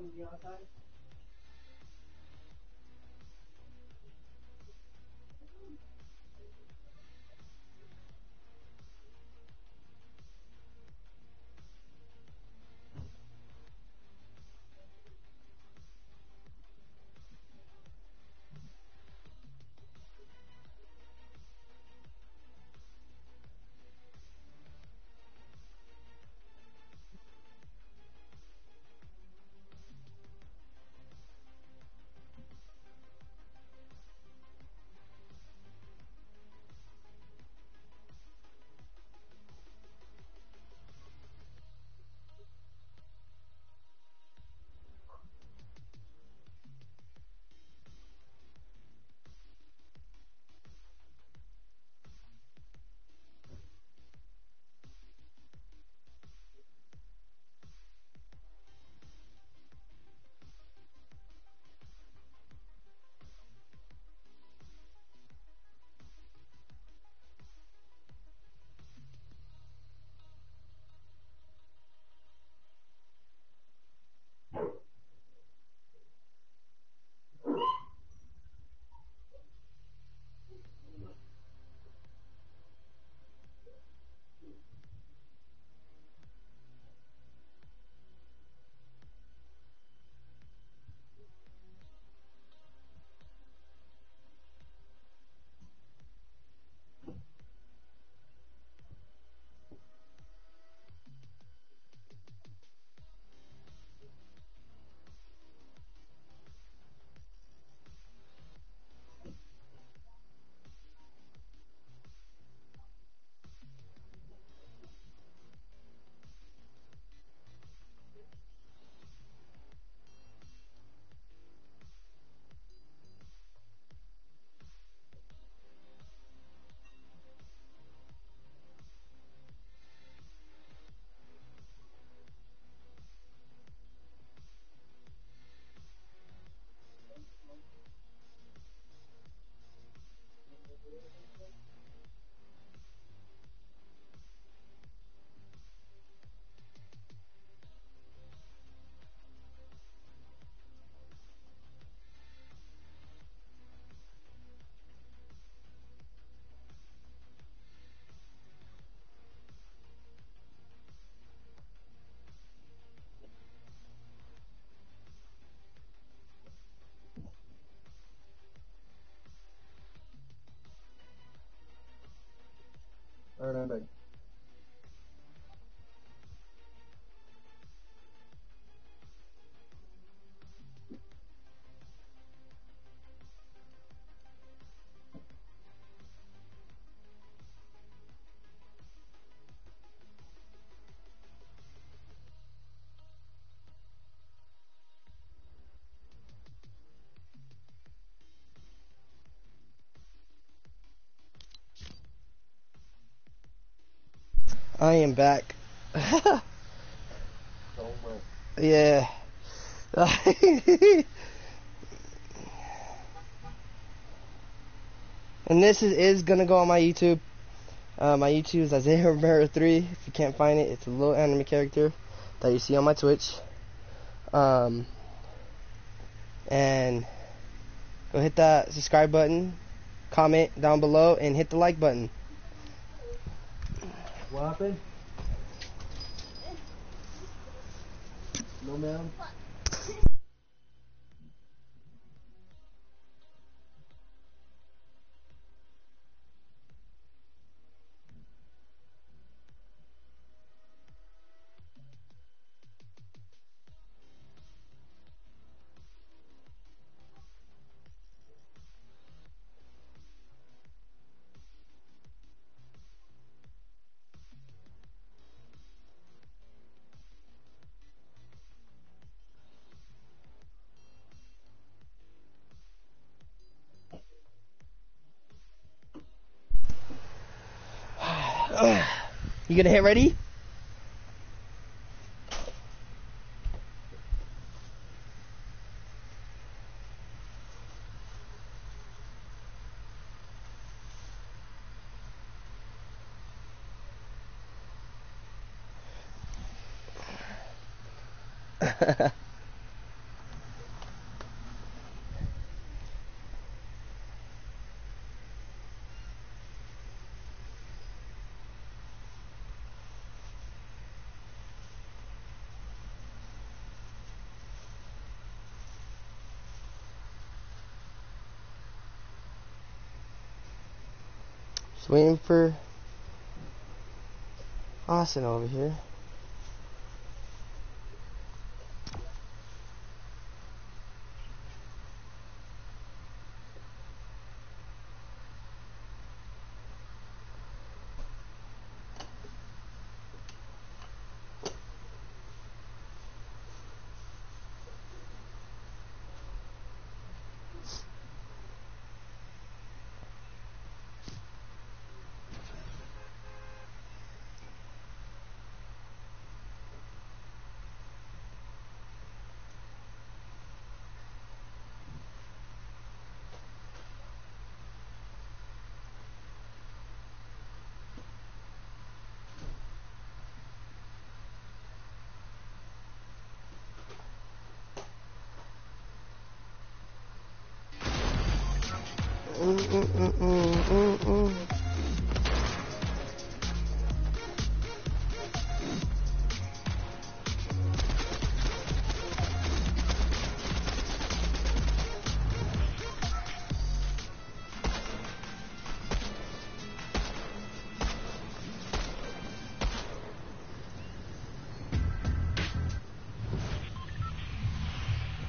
ਗਿਆ sir Alright, I am back. Yeah. and this is, is gonna go on my YouTube. Uh, my YouTube is Isaiah Romero 3. If you can't find it, it's a little anime character that you see on my Twitch. Um, And go hit that subscribe button, comment down below, and hit the like button. What happened? No, ma'am. You gonna hit ready? waiting for Austin over here. Mm, mm, mm, mm, mm.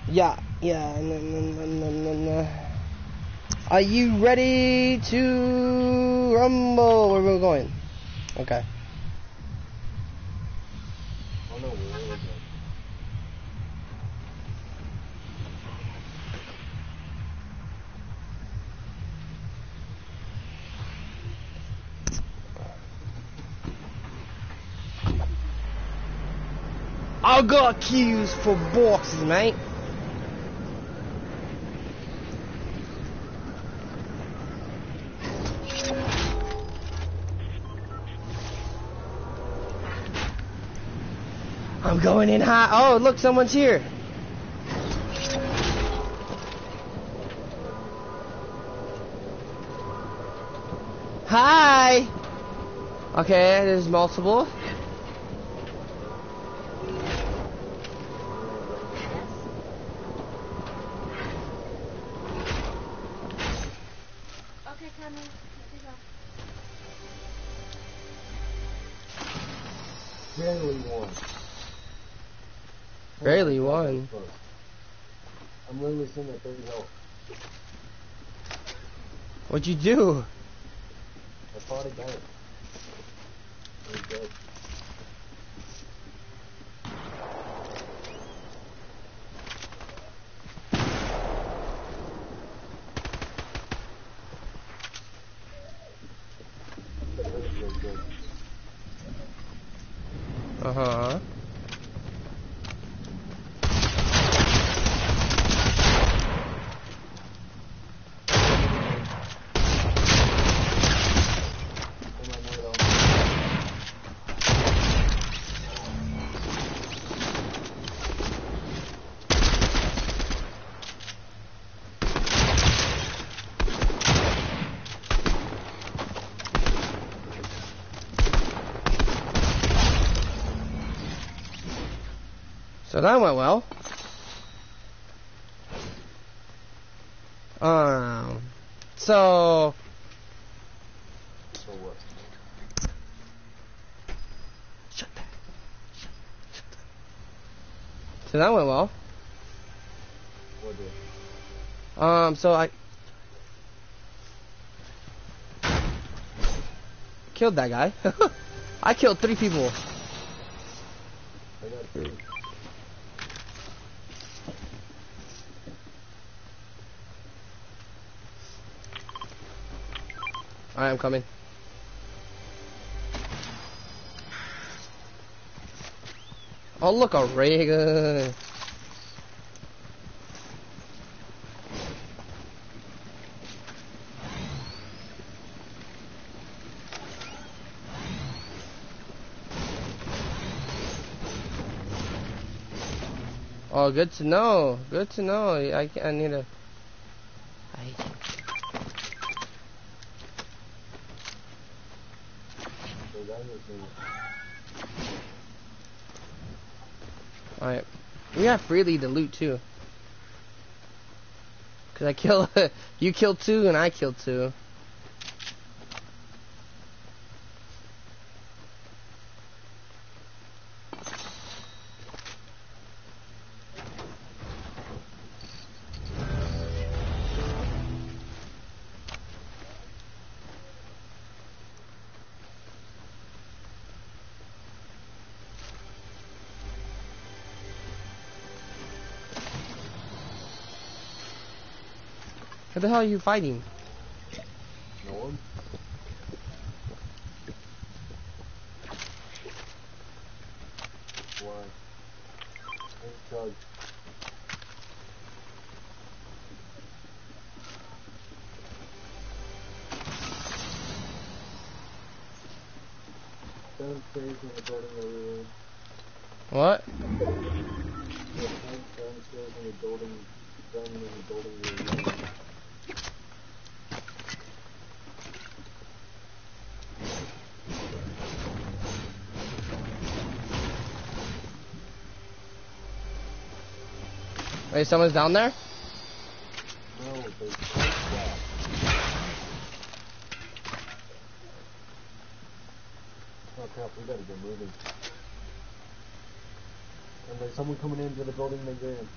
Yeah, yeah, no, no, no, no, no. Are you ready to rumble? Where we're going? Okay. Oh no? I got keys for boxes, mate. I'm going in hot. Oh, look, someone's here. Hi. Okay, there's multiple. Barely one. I'm literally sitting at 30 health. What'd you do? I fought a guy. He's dead. That was really good. Uh huh. Oh my God, oh. So that went well. Um, so So what? shut that. So that went well. What did? Um, so I killed that guy. I killed three people. I got three. Alright, I'm coming. Oh, look, a railgun. Oh, good to know. Good to know. I, I need a. I So that was the Alright. We freely the loot too. Cause I kill you killed two and I killed two. The hell are you fighting? no one. Why? Thanks, Chug. Downstairs in the building over there. What? Yeah, down- downstairs in the building, down in the building over there. Wait, someone's down there? No. Oh crap, we gotta get moving. And there's someone coming into the building they're in.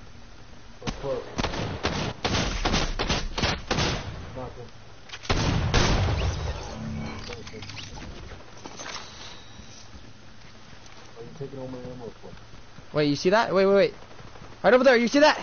Let's close. Knock him. Finish him. Are you taking all my ammo for? Wait, you see that? Wait, wait, wait. Right over there, you see that?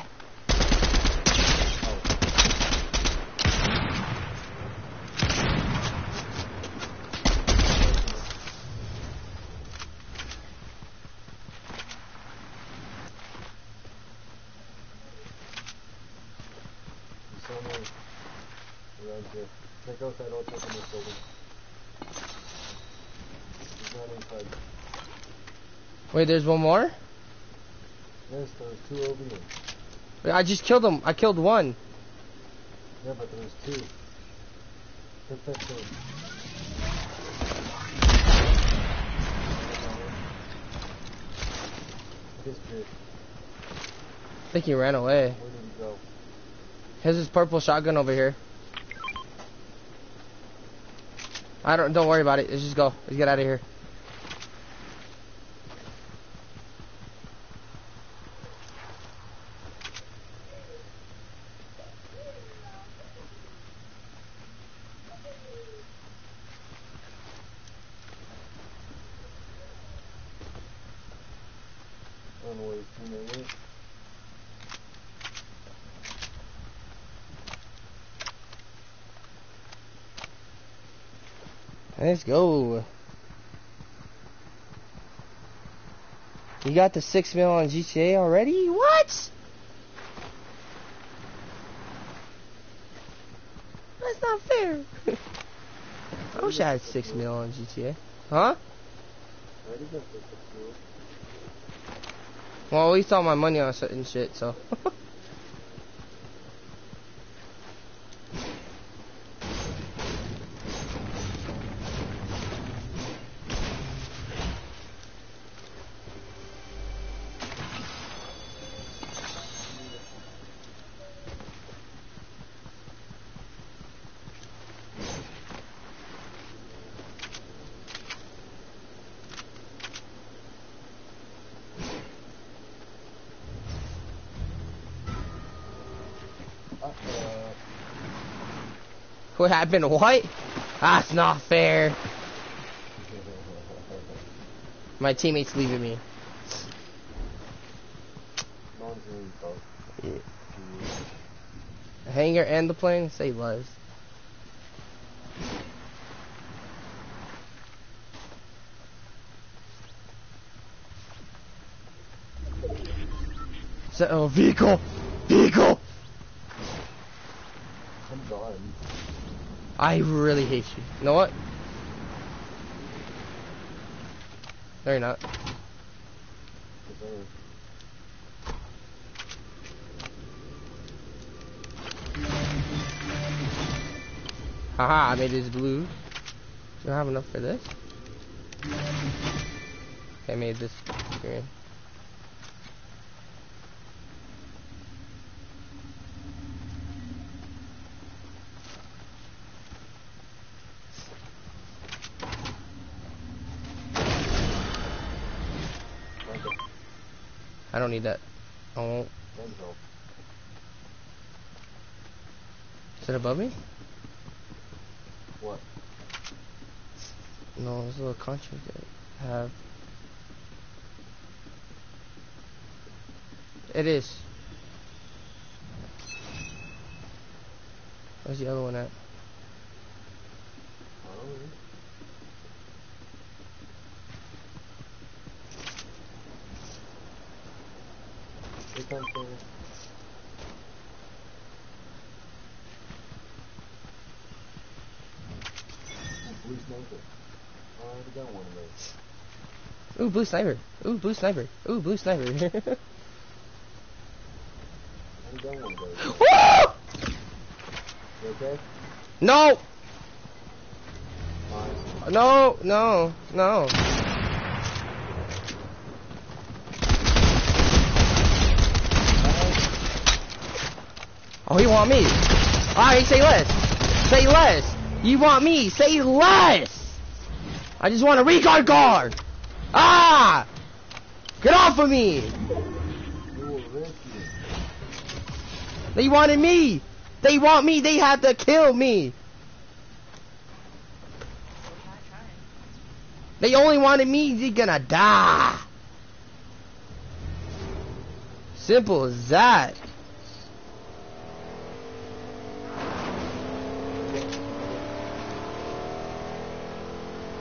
He's somewhere around here. Check outside, I'll check in this building. He's not inside. Wait, there's one more? Yes, there's two over here. Wait, I just killed him. I killed one. Yeah, but there's two. Check that. I think he ran away. Where did he go? Here's his purple shotgun over here. I don't. Don't worry about it. Let's just go. Let's get out of here. I don't know where his teammate went. Let's go. You got the six mil on GTA already? What? That's not fair. I wish I had six mil on GTA. Huh? Well, at least all my money on certain shit, so. What happened? What? That's not fair. My teammate's leaving me. one's really and the plane? Say less. So, oh, vehicle! Vehicle! I'm. I really hate you. You know what? No, you're not. Haha, I made this blue. Do I have enough for this? I made this green. Don't need that. I won't. Is it above me? What? No, there's a little contract that I have. It is. Where's the other one at? I don't know. Here comes the... Blue sniper. Oh, I already got one of those. Ooh, blue sniper. Ooh, blue sniper. Ooh, blue sniper. Okay? No! Fine. No, no, no. Oh, he want me. Alright, say less. Say less. You want me. Say less. I just want a recon guard. Ah! Get off of me. They wanted me. They want me. They have to kill me. They only wanted me. They're gonna die. Simple as that.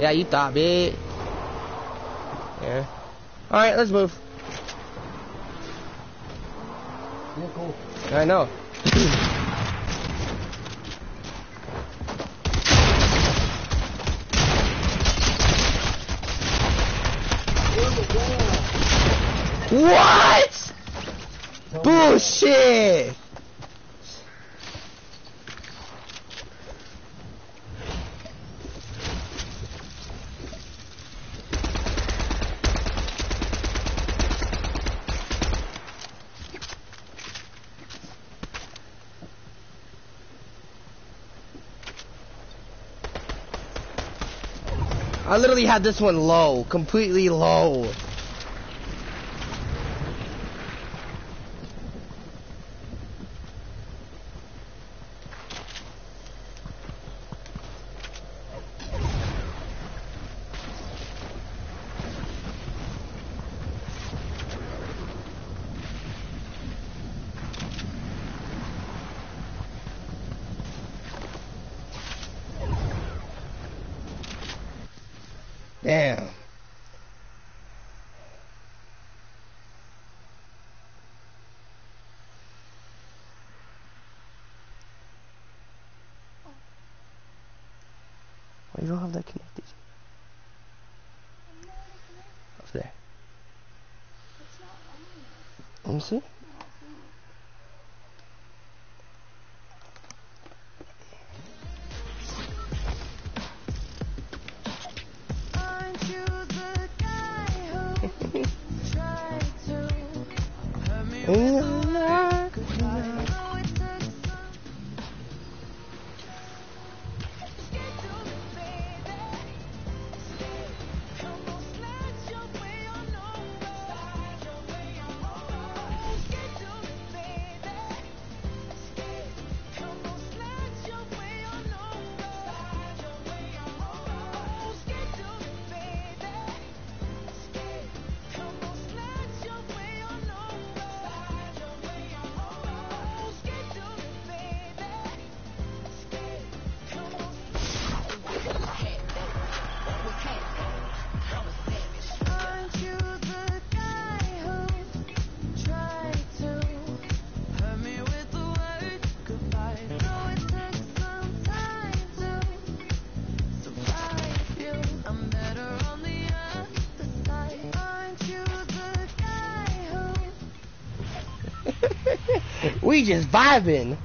Yeah, you thought, bitch. Yeah. Alright, let's move. Yeah, cool. I know. What? Bullshit! Literally had this one low, completely low. Damn. We just vibing.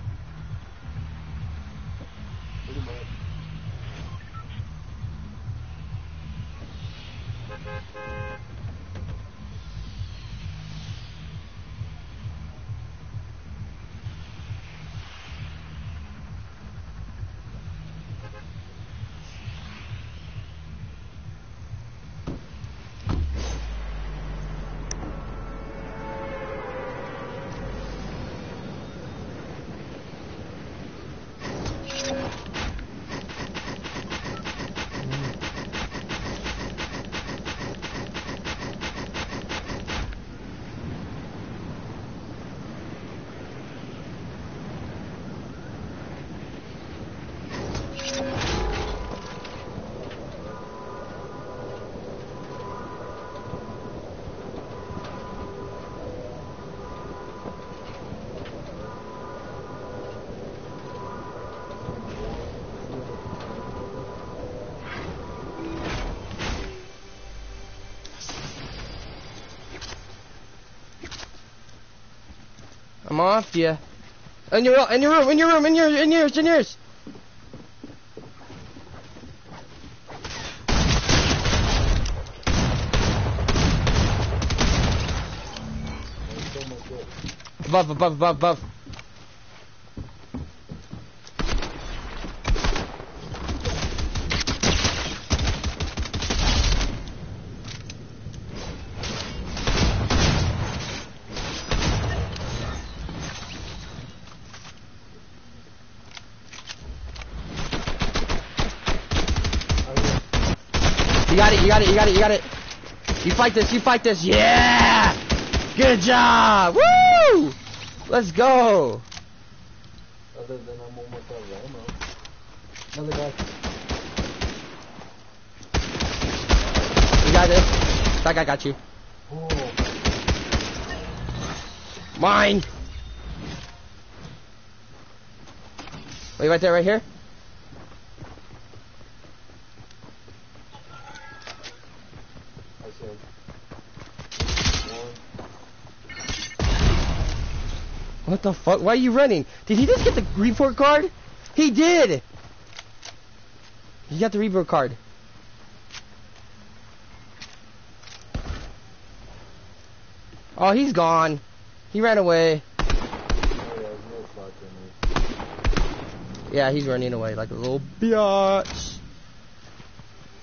You. In your in your room, in your room, in your in yours, in yours. Above, above, above, above. You got it, you got it, you got it, you fight this, you fight this. Yeah! Good job! Woo! Let's go! Other than I'm almost out of ammo. Another guy. You got this. That guy got you. Oh, Mine! Wait, right there, right here? I said. One. What the fuck? Why are you running? Did he just get the report card? He did! He got the report card. Oh, he's gone. He ran away. Yeah, he's running away like a little biatch.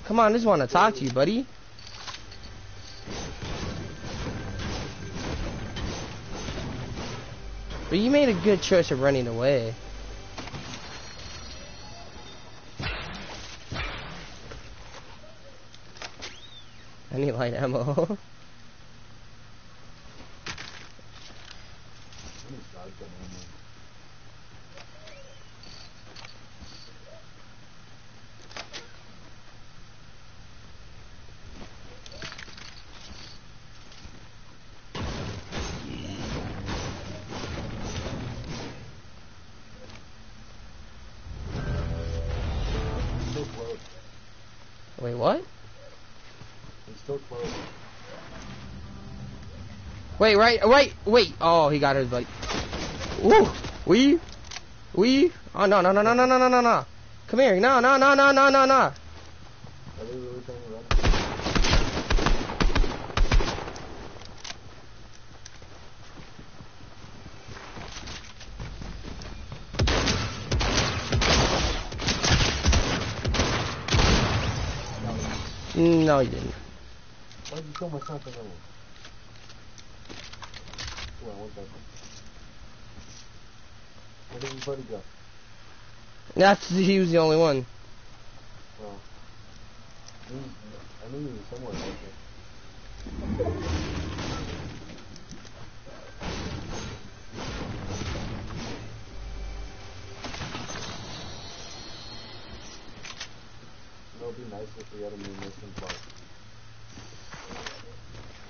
Come on, I just want to talk to you, buddy. But you made a good choice of running away. I need light ammo. Wait, right, wait, wait. Oh, he got his buddy. Ooh, we, we. Oh no, no, no, no, no, no, no, no. Come here. No, no, no, no, no, no, no. No, you didn't. Why did you kill my son for Hold on one second. Where'd everybody go? That's, he was the only one. Well, I knew he was somewhere out there. Know, it'd be nice if we had a munition box.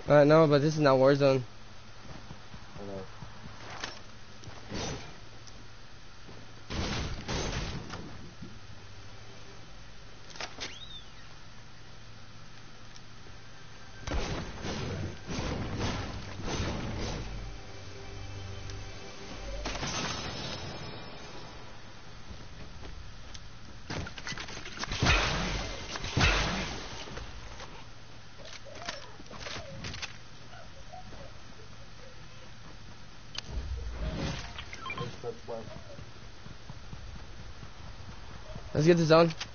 Uh, no, but this is not Warzone. I know. flash. Let's get the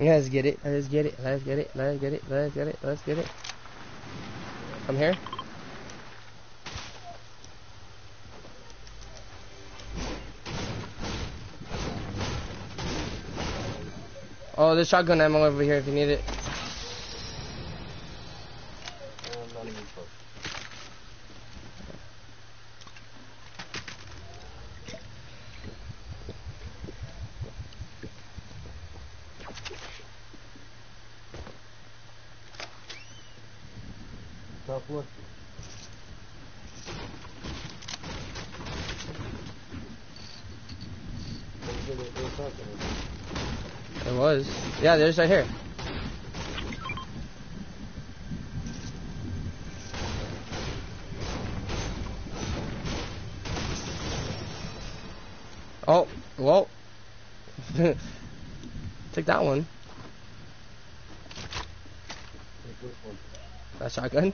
Let's get it. Let's get it. Let's get it. Let's get it. Let's get it. Let's get it. Come here. Oh, there's shotgun ammo over here if you need it. I'm not even close. Top one. Let's get it, it's not gonna- It was. Yeah, there's right here. Oh, well. Take that one. That shotgun.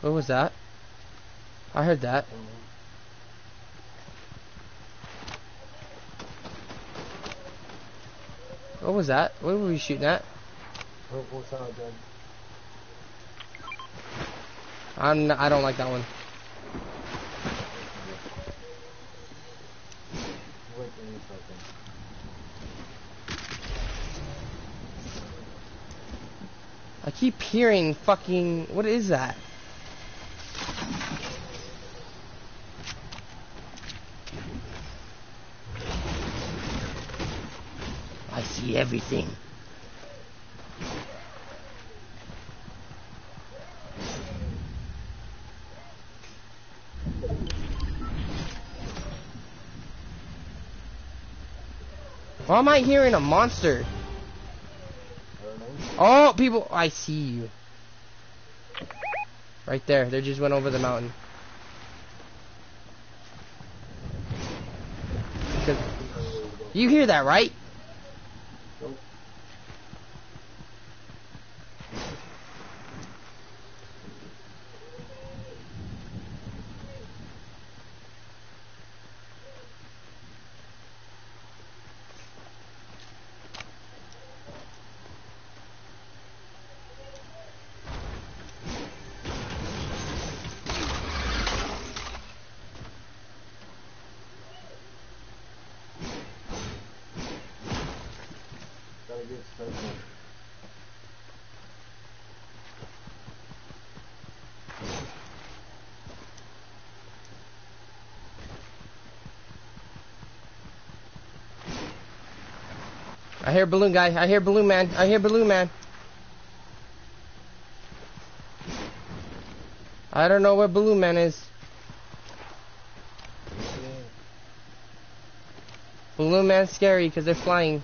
what was that? I heard that. What was that? What were we shooting at? I'm. n- I don't like that one. Wait for me shotgun. I keep hearing fucking. What is that? I see everything. Why am I hearing a monster? Oh, people! I see you. Right there. They just went over the mountain. You hear that, right? Nope. Gotta get started. I hear balloon guy. I hear balloon man. I hear balloon man. I don't know where balloon man is. Balloon man's scary because they're flying,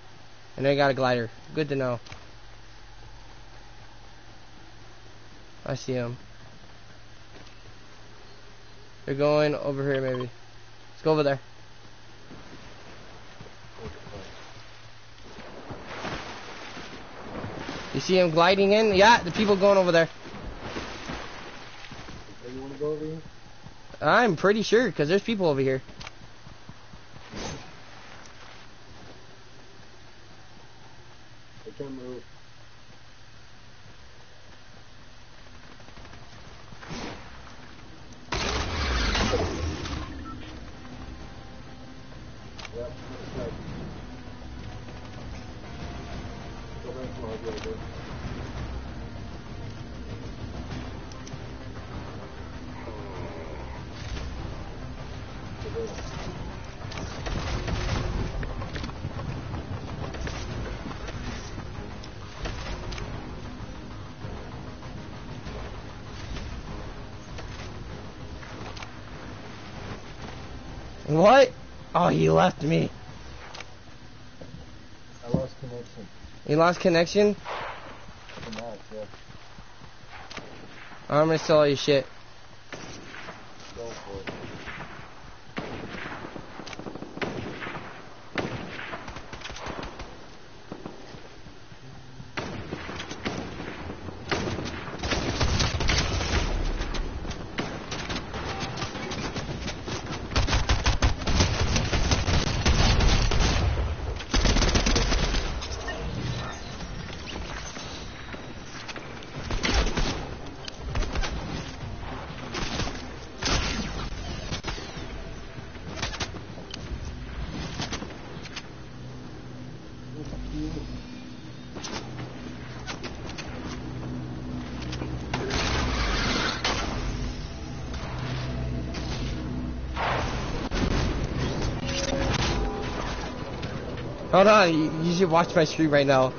and they got a glider. Good to know. I see him. They're going over here, maybe. Let's go over there. You see him gliding in? Yeah, the people going over there. Hey, you wanna go over here? I'm pretty sure because there's people over here. Left me. I lost connection. He lost connection? to the match. I'm gonna sell your shit. Go for it. Hold on, you, you should watch my stream right now.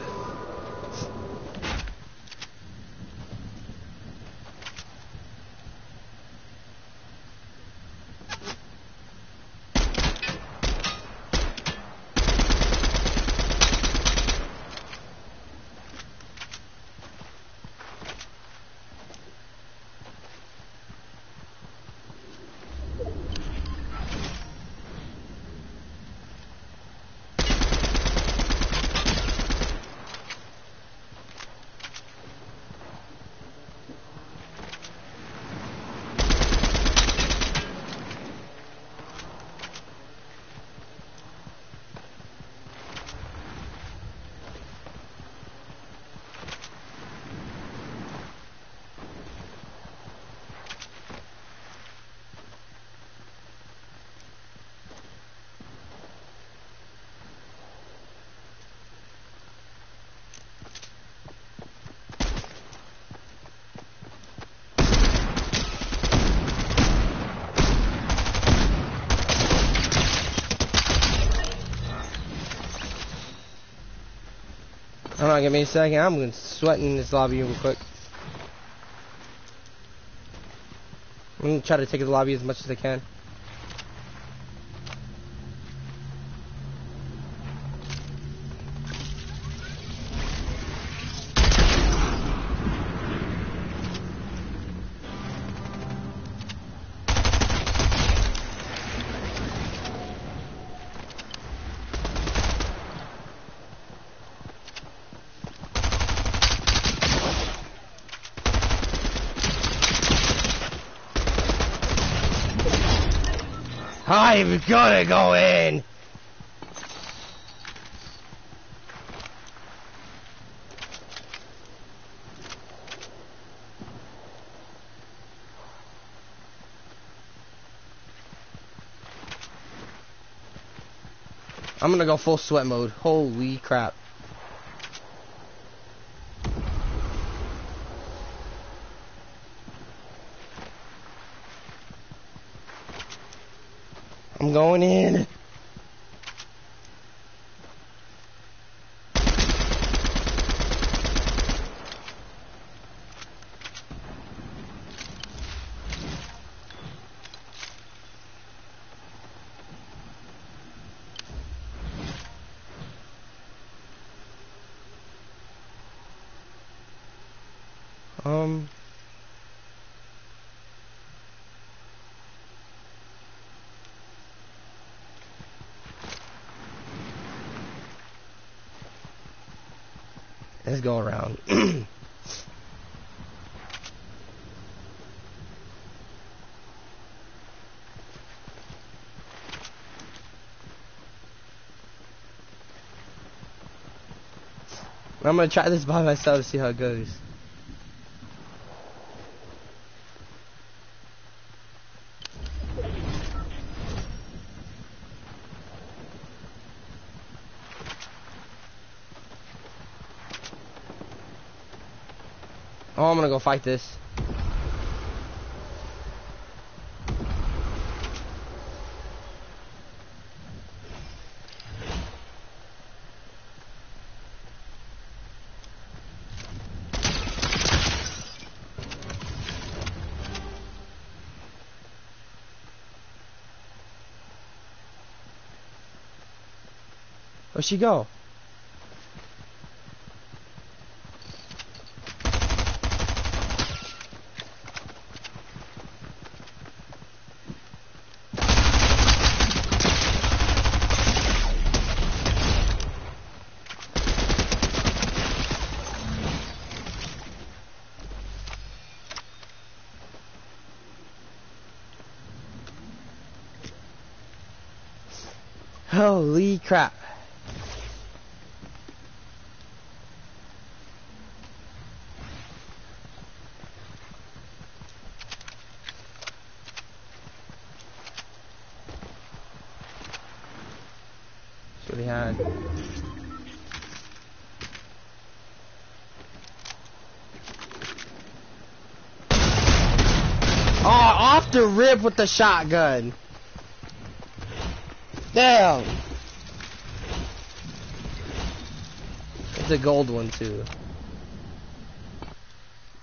On, give me a second. I'm gonna sweat in this lobby real quick. I'm gonna try to take the lobby as much as I can. I'm gonna go in. I'm gonna go full sweat mode. Holy crap. I'm going in. Um. Let's go around. I'm gonna try this by myself, to see how it goes. fight this. Where'd she go? Crap. That's he had. Oh, off the rip with the shotgun. Damn. A gold one too.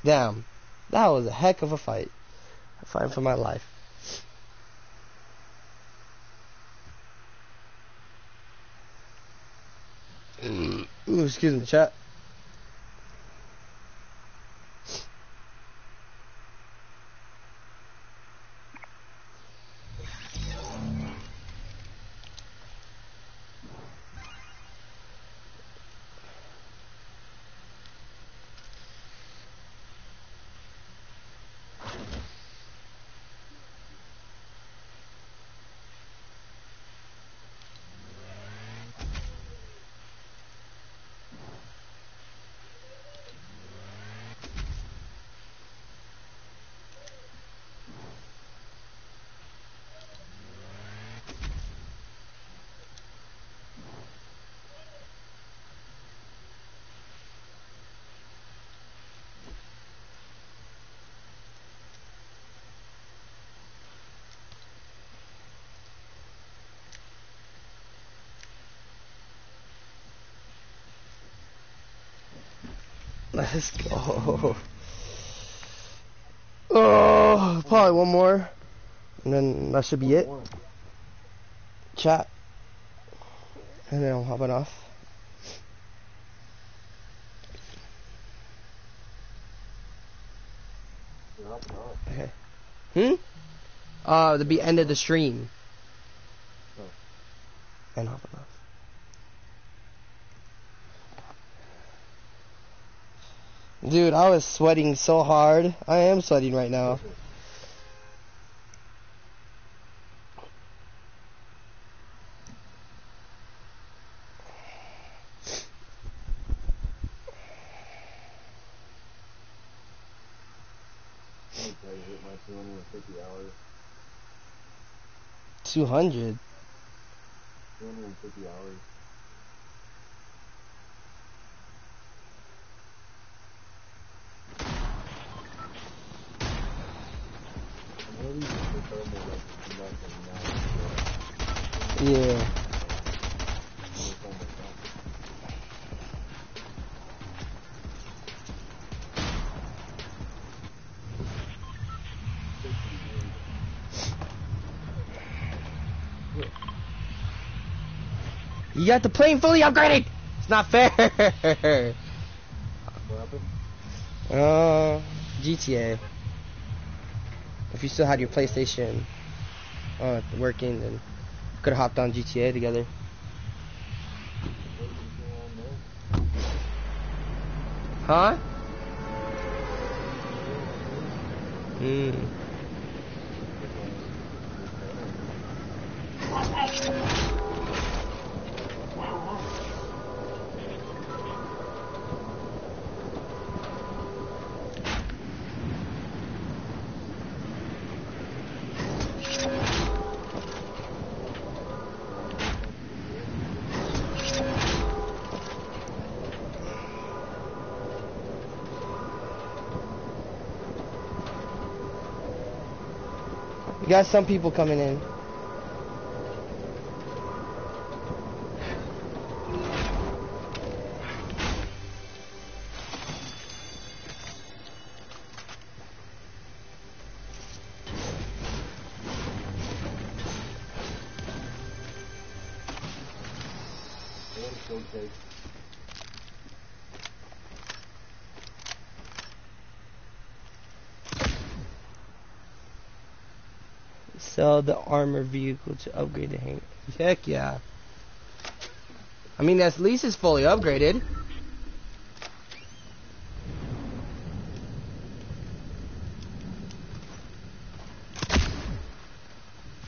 Damn. That was a heck of a fight. A fight for my life. Ooh, excuse me, chat. Let's go. Oh, probably one more. And then that should be it. Chat. And then I'm hopping off. Off. Okay. Hmm? Uh, the be end of the stream. Oh. And hopping off. Dude, I was sweating so hard. I am sweating right now. Gonna try to hit my 250 hours. You got the plane fully upgraded! It's not fair! What? Uh, GTA. If you still had your PlayStation uh, working, then could have hopped on GTA together. Huh? Hmm. Got some people coming in. one showcase. Sell the armor vehicle to upgrade the hangar. Heck yeah. I mean, at least it's fully upgraded.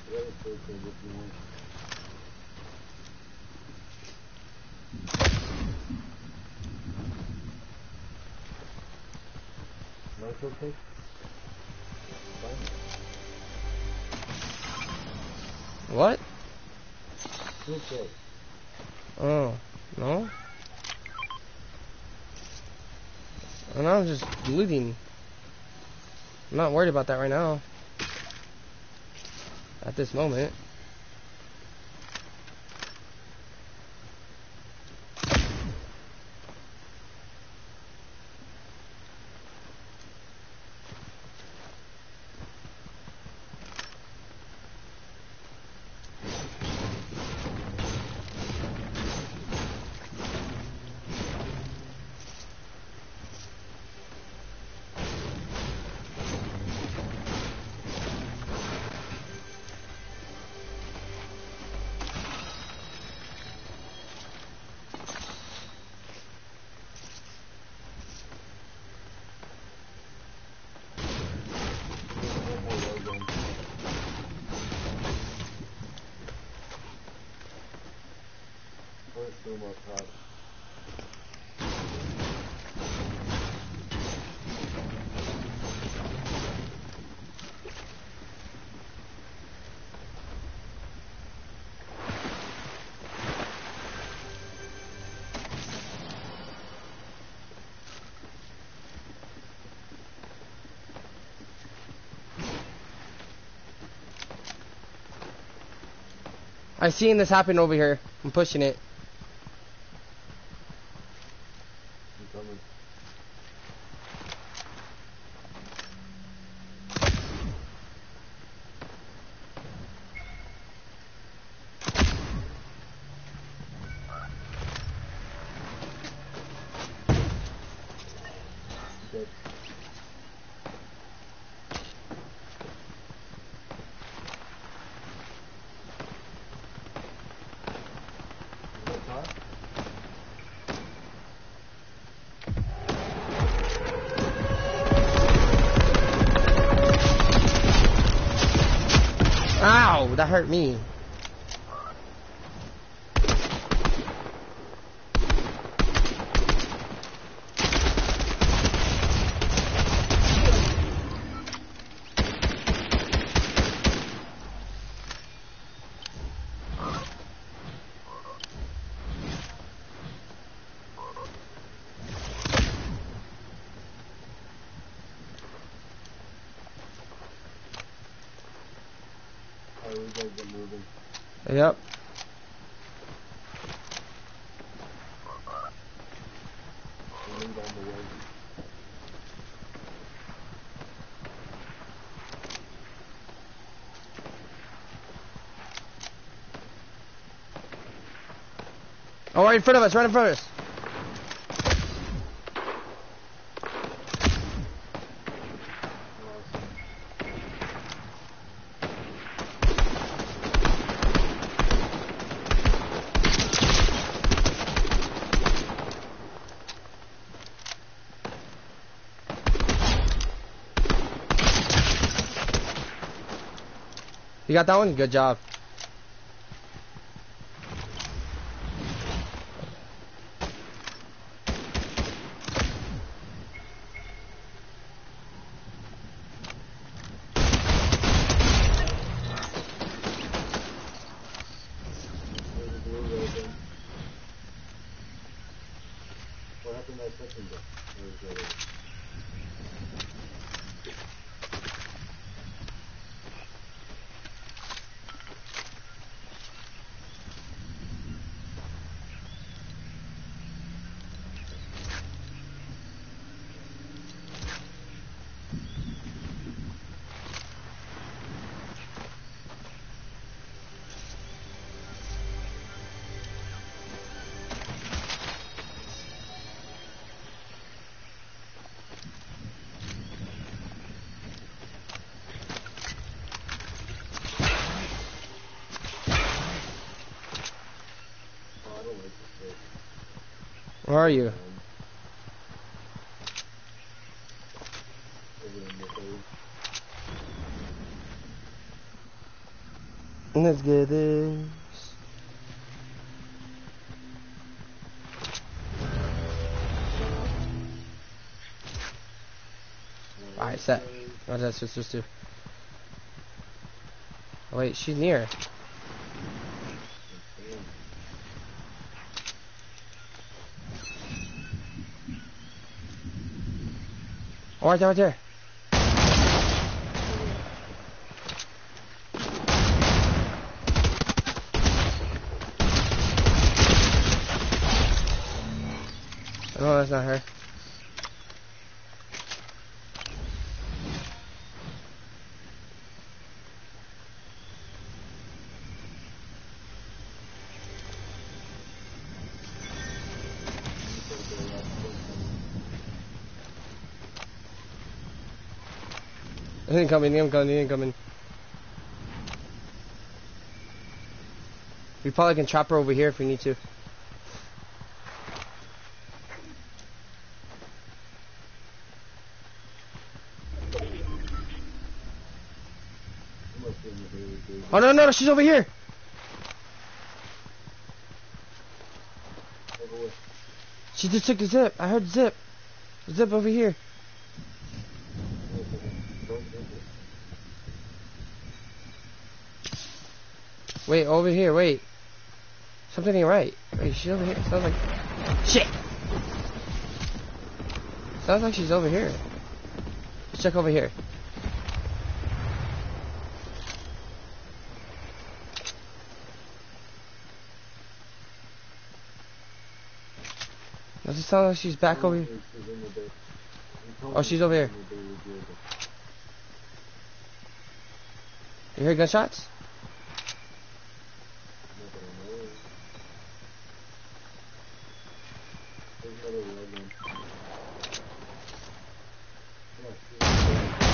The other showcase if you want. No showcase? Fine. What? Showcase. Oh, no? And I'm just looting. I'm not worried about that right now. At this moment. I seen this happen over here. I'm pushing it. I'm coming. Dead. Is that car? Ow, that hurt me. Alright, we gotta get moving. Yep. We need on the way. Oh, right in front of us, right in front of us. You got that one? Good job. Are you? Let's get this. Alright, set. Oh, what does that supposed to do? Oh, wait, she's near. Oh, right there, Incoming, incoming, incoming. We probably can chop her over here if we need to. Oh no, no, she's over here. She just took the zip. I heard zip. Zip over here. Don't think it. Wait, over here. Wait. Something ain't right. Wait, she's over here. Sounds like shit. Sounds like she's over here. Let's check over here. Does it sound like she's back over here? Oh, she's over here. You hear gunshots? Not that I know of. There's another railgun. Yeah, she's in the bed.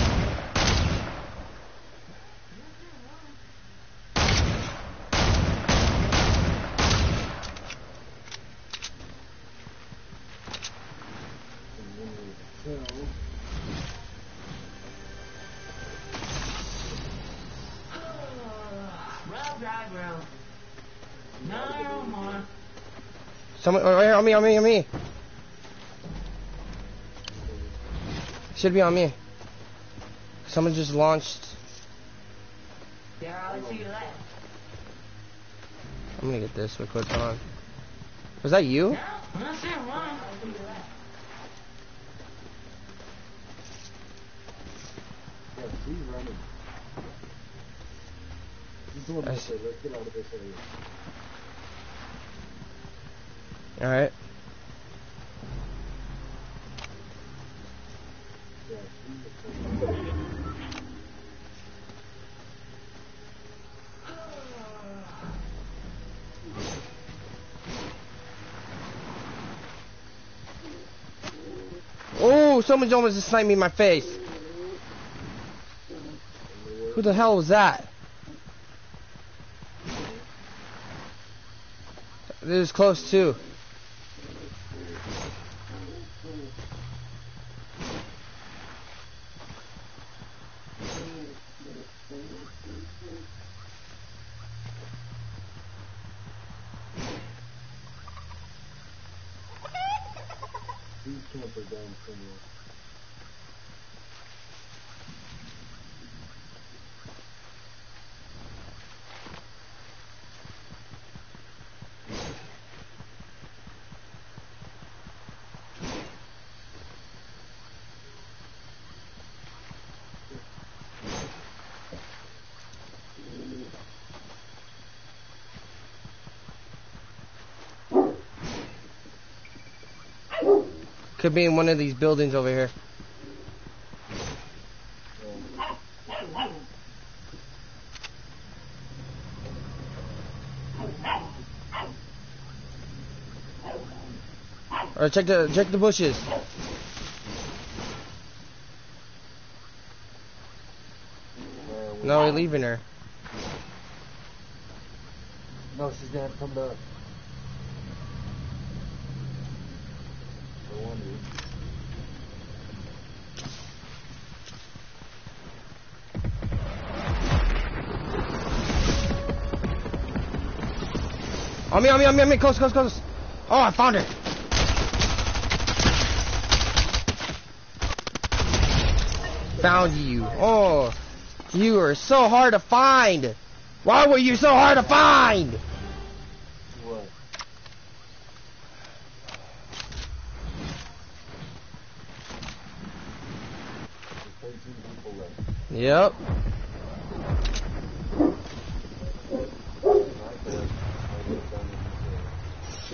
And then there's a cell. Round, round, round. No more. Someone, oh, here, on me, on me, on me. Should be on me. Someone just launched. There, I'll see you left. I'm gonna get this real quick. On. Was that you? No, that's it, one. Yeah, she's running. She's doing I this. see. Let's get out of this area. Alright. Yeah, she's Oh, someone's almost just sniped me in my face. Who the hell was that? This is close too. She's campered down somewhere. Could be in one of these buildings over here. Or check the check the bushes. No, we're leaving her. No, she's gonna come back. On me, on me, on me, on me, close, close, close. Oh, I found her. Found you. Oh, you are so hard to find. Why were you so hard to find? What? There's 13 people left. Yep. Not bad. I get down in this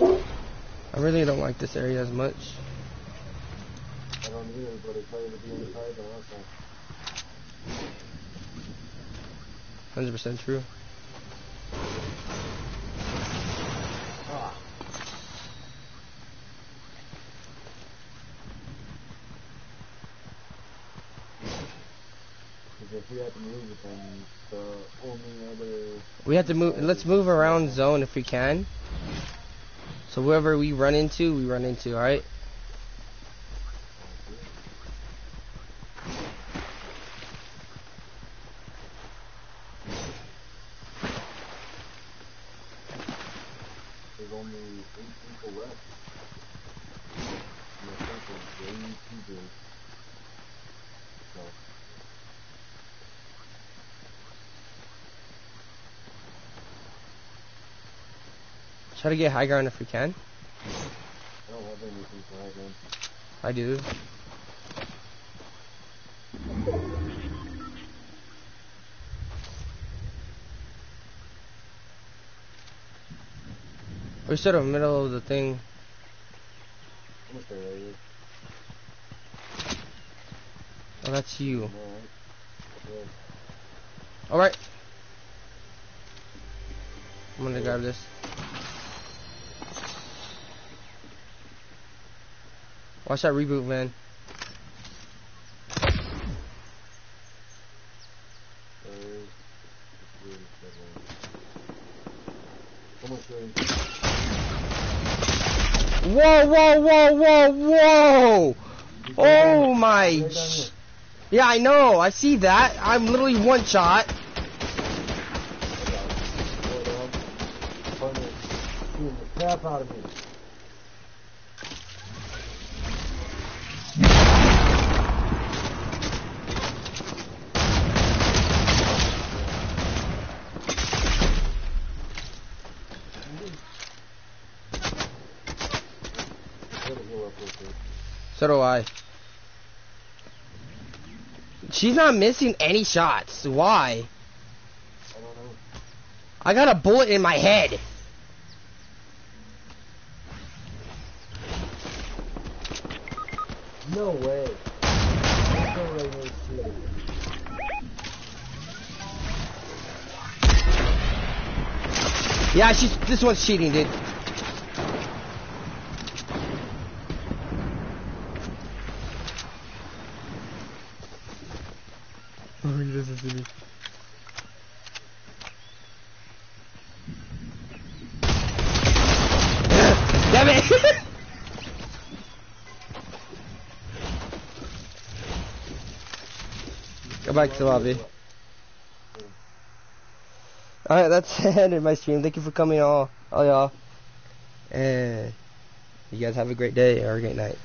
area. I really don't like this area as much. I don't either, but it's better to be inside than outside. 100% true. Ah. If we to move then the only other... We have to move. Let's move around zone if we can. So whoever we run into, we run into. All right. There's only eight people left. And the circle is way too big. So, Try to get high ground if we can. I don't have anything for high ground. I do. We're sort of middle of the thing. I'm gonna stay right here. Oh, that's you. Alright. All right. I'm gonna grab this. Watch that reboot, man. Whoa, whoa, whoa, whoa, whoa! Oh my! Yeah, I know. I see that. I'm literally one shot. Crap out of me. Gotta heal up real quick. So do I. She's not missing any shots. Why? I don't know. I got a bullet in my head. No way. There's no way he's shooting. Yeah, she's. This one's cheating, dude. Oh, he doesn't see me. Damn it! Go to the lobby. Alright, that's the end of my stream. Thank you for coming all, all y'all. And you guys have a great day or a great night.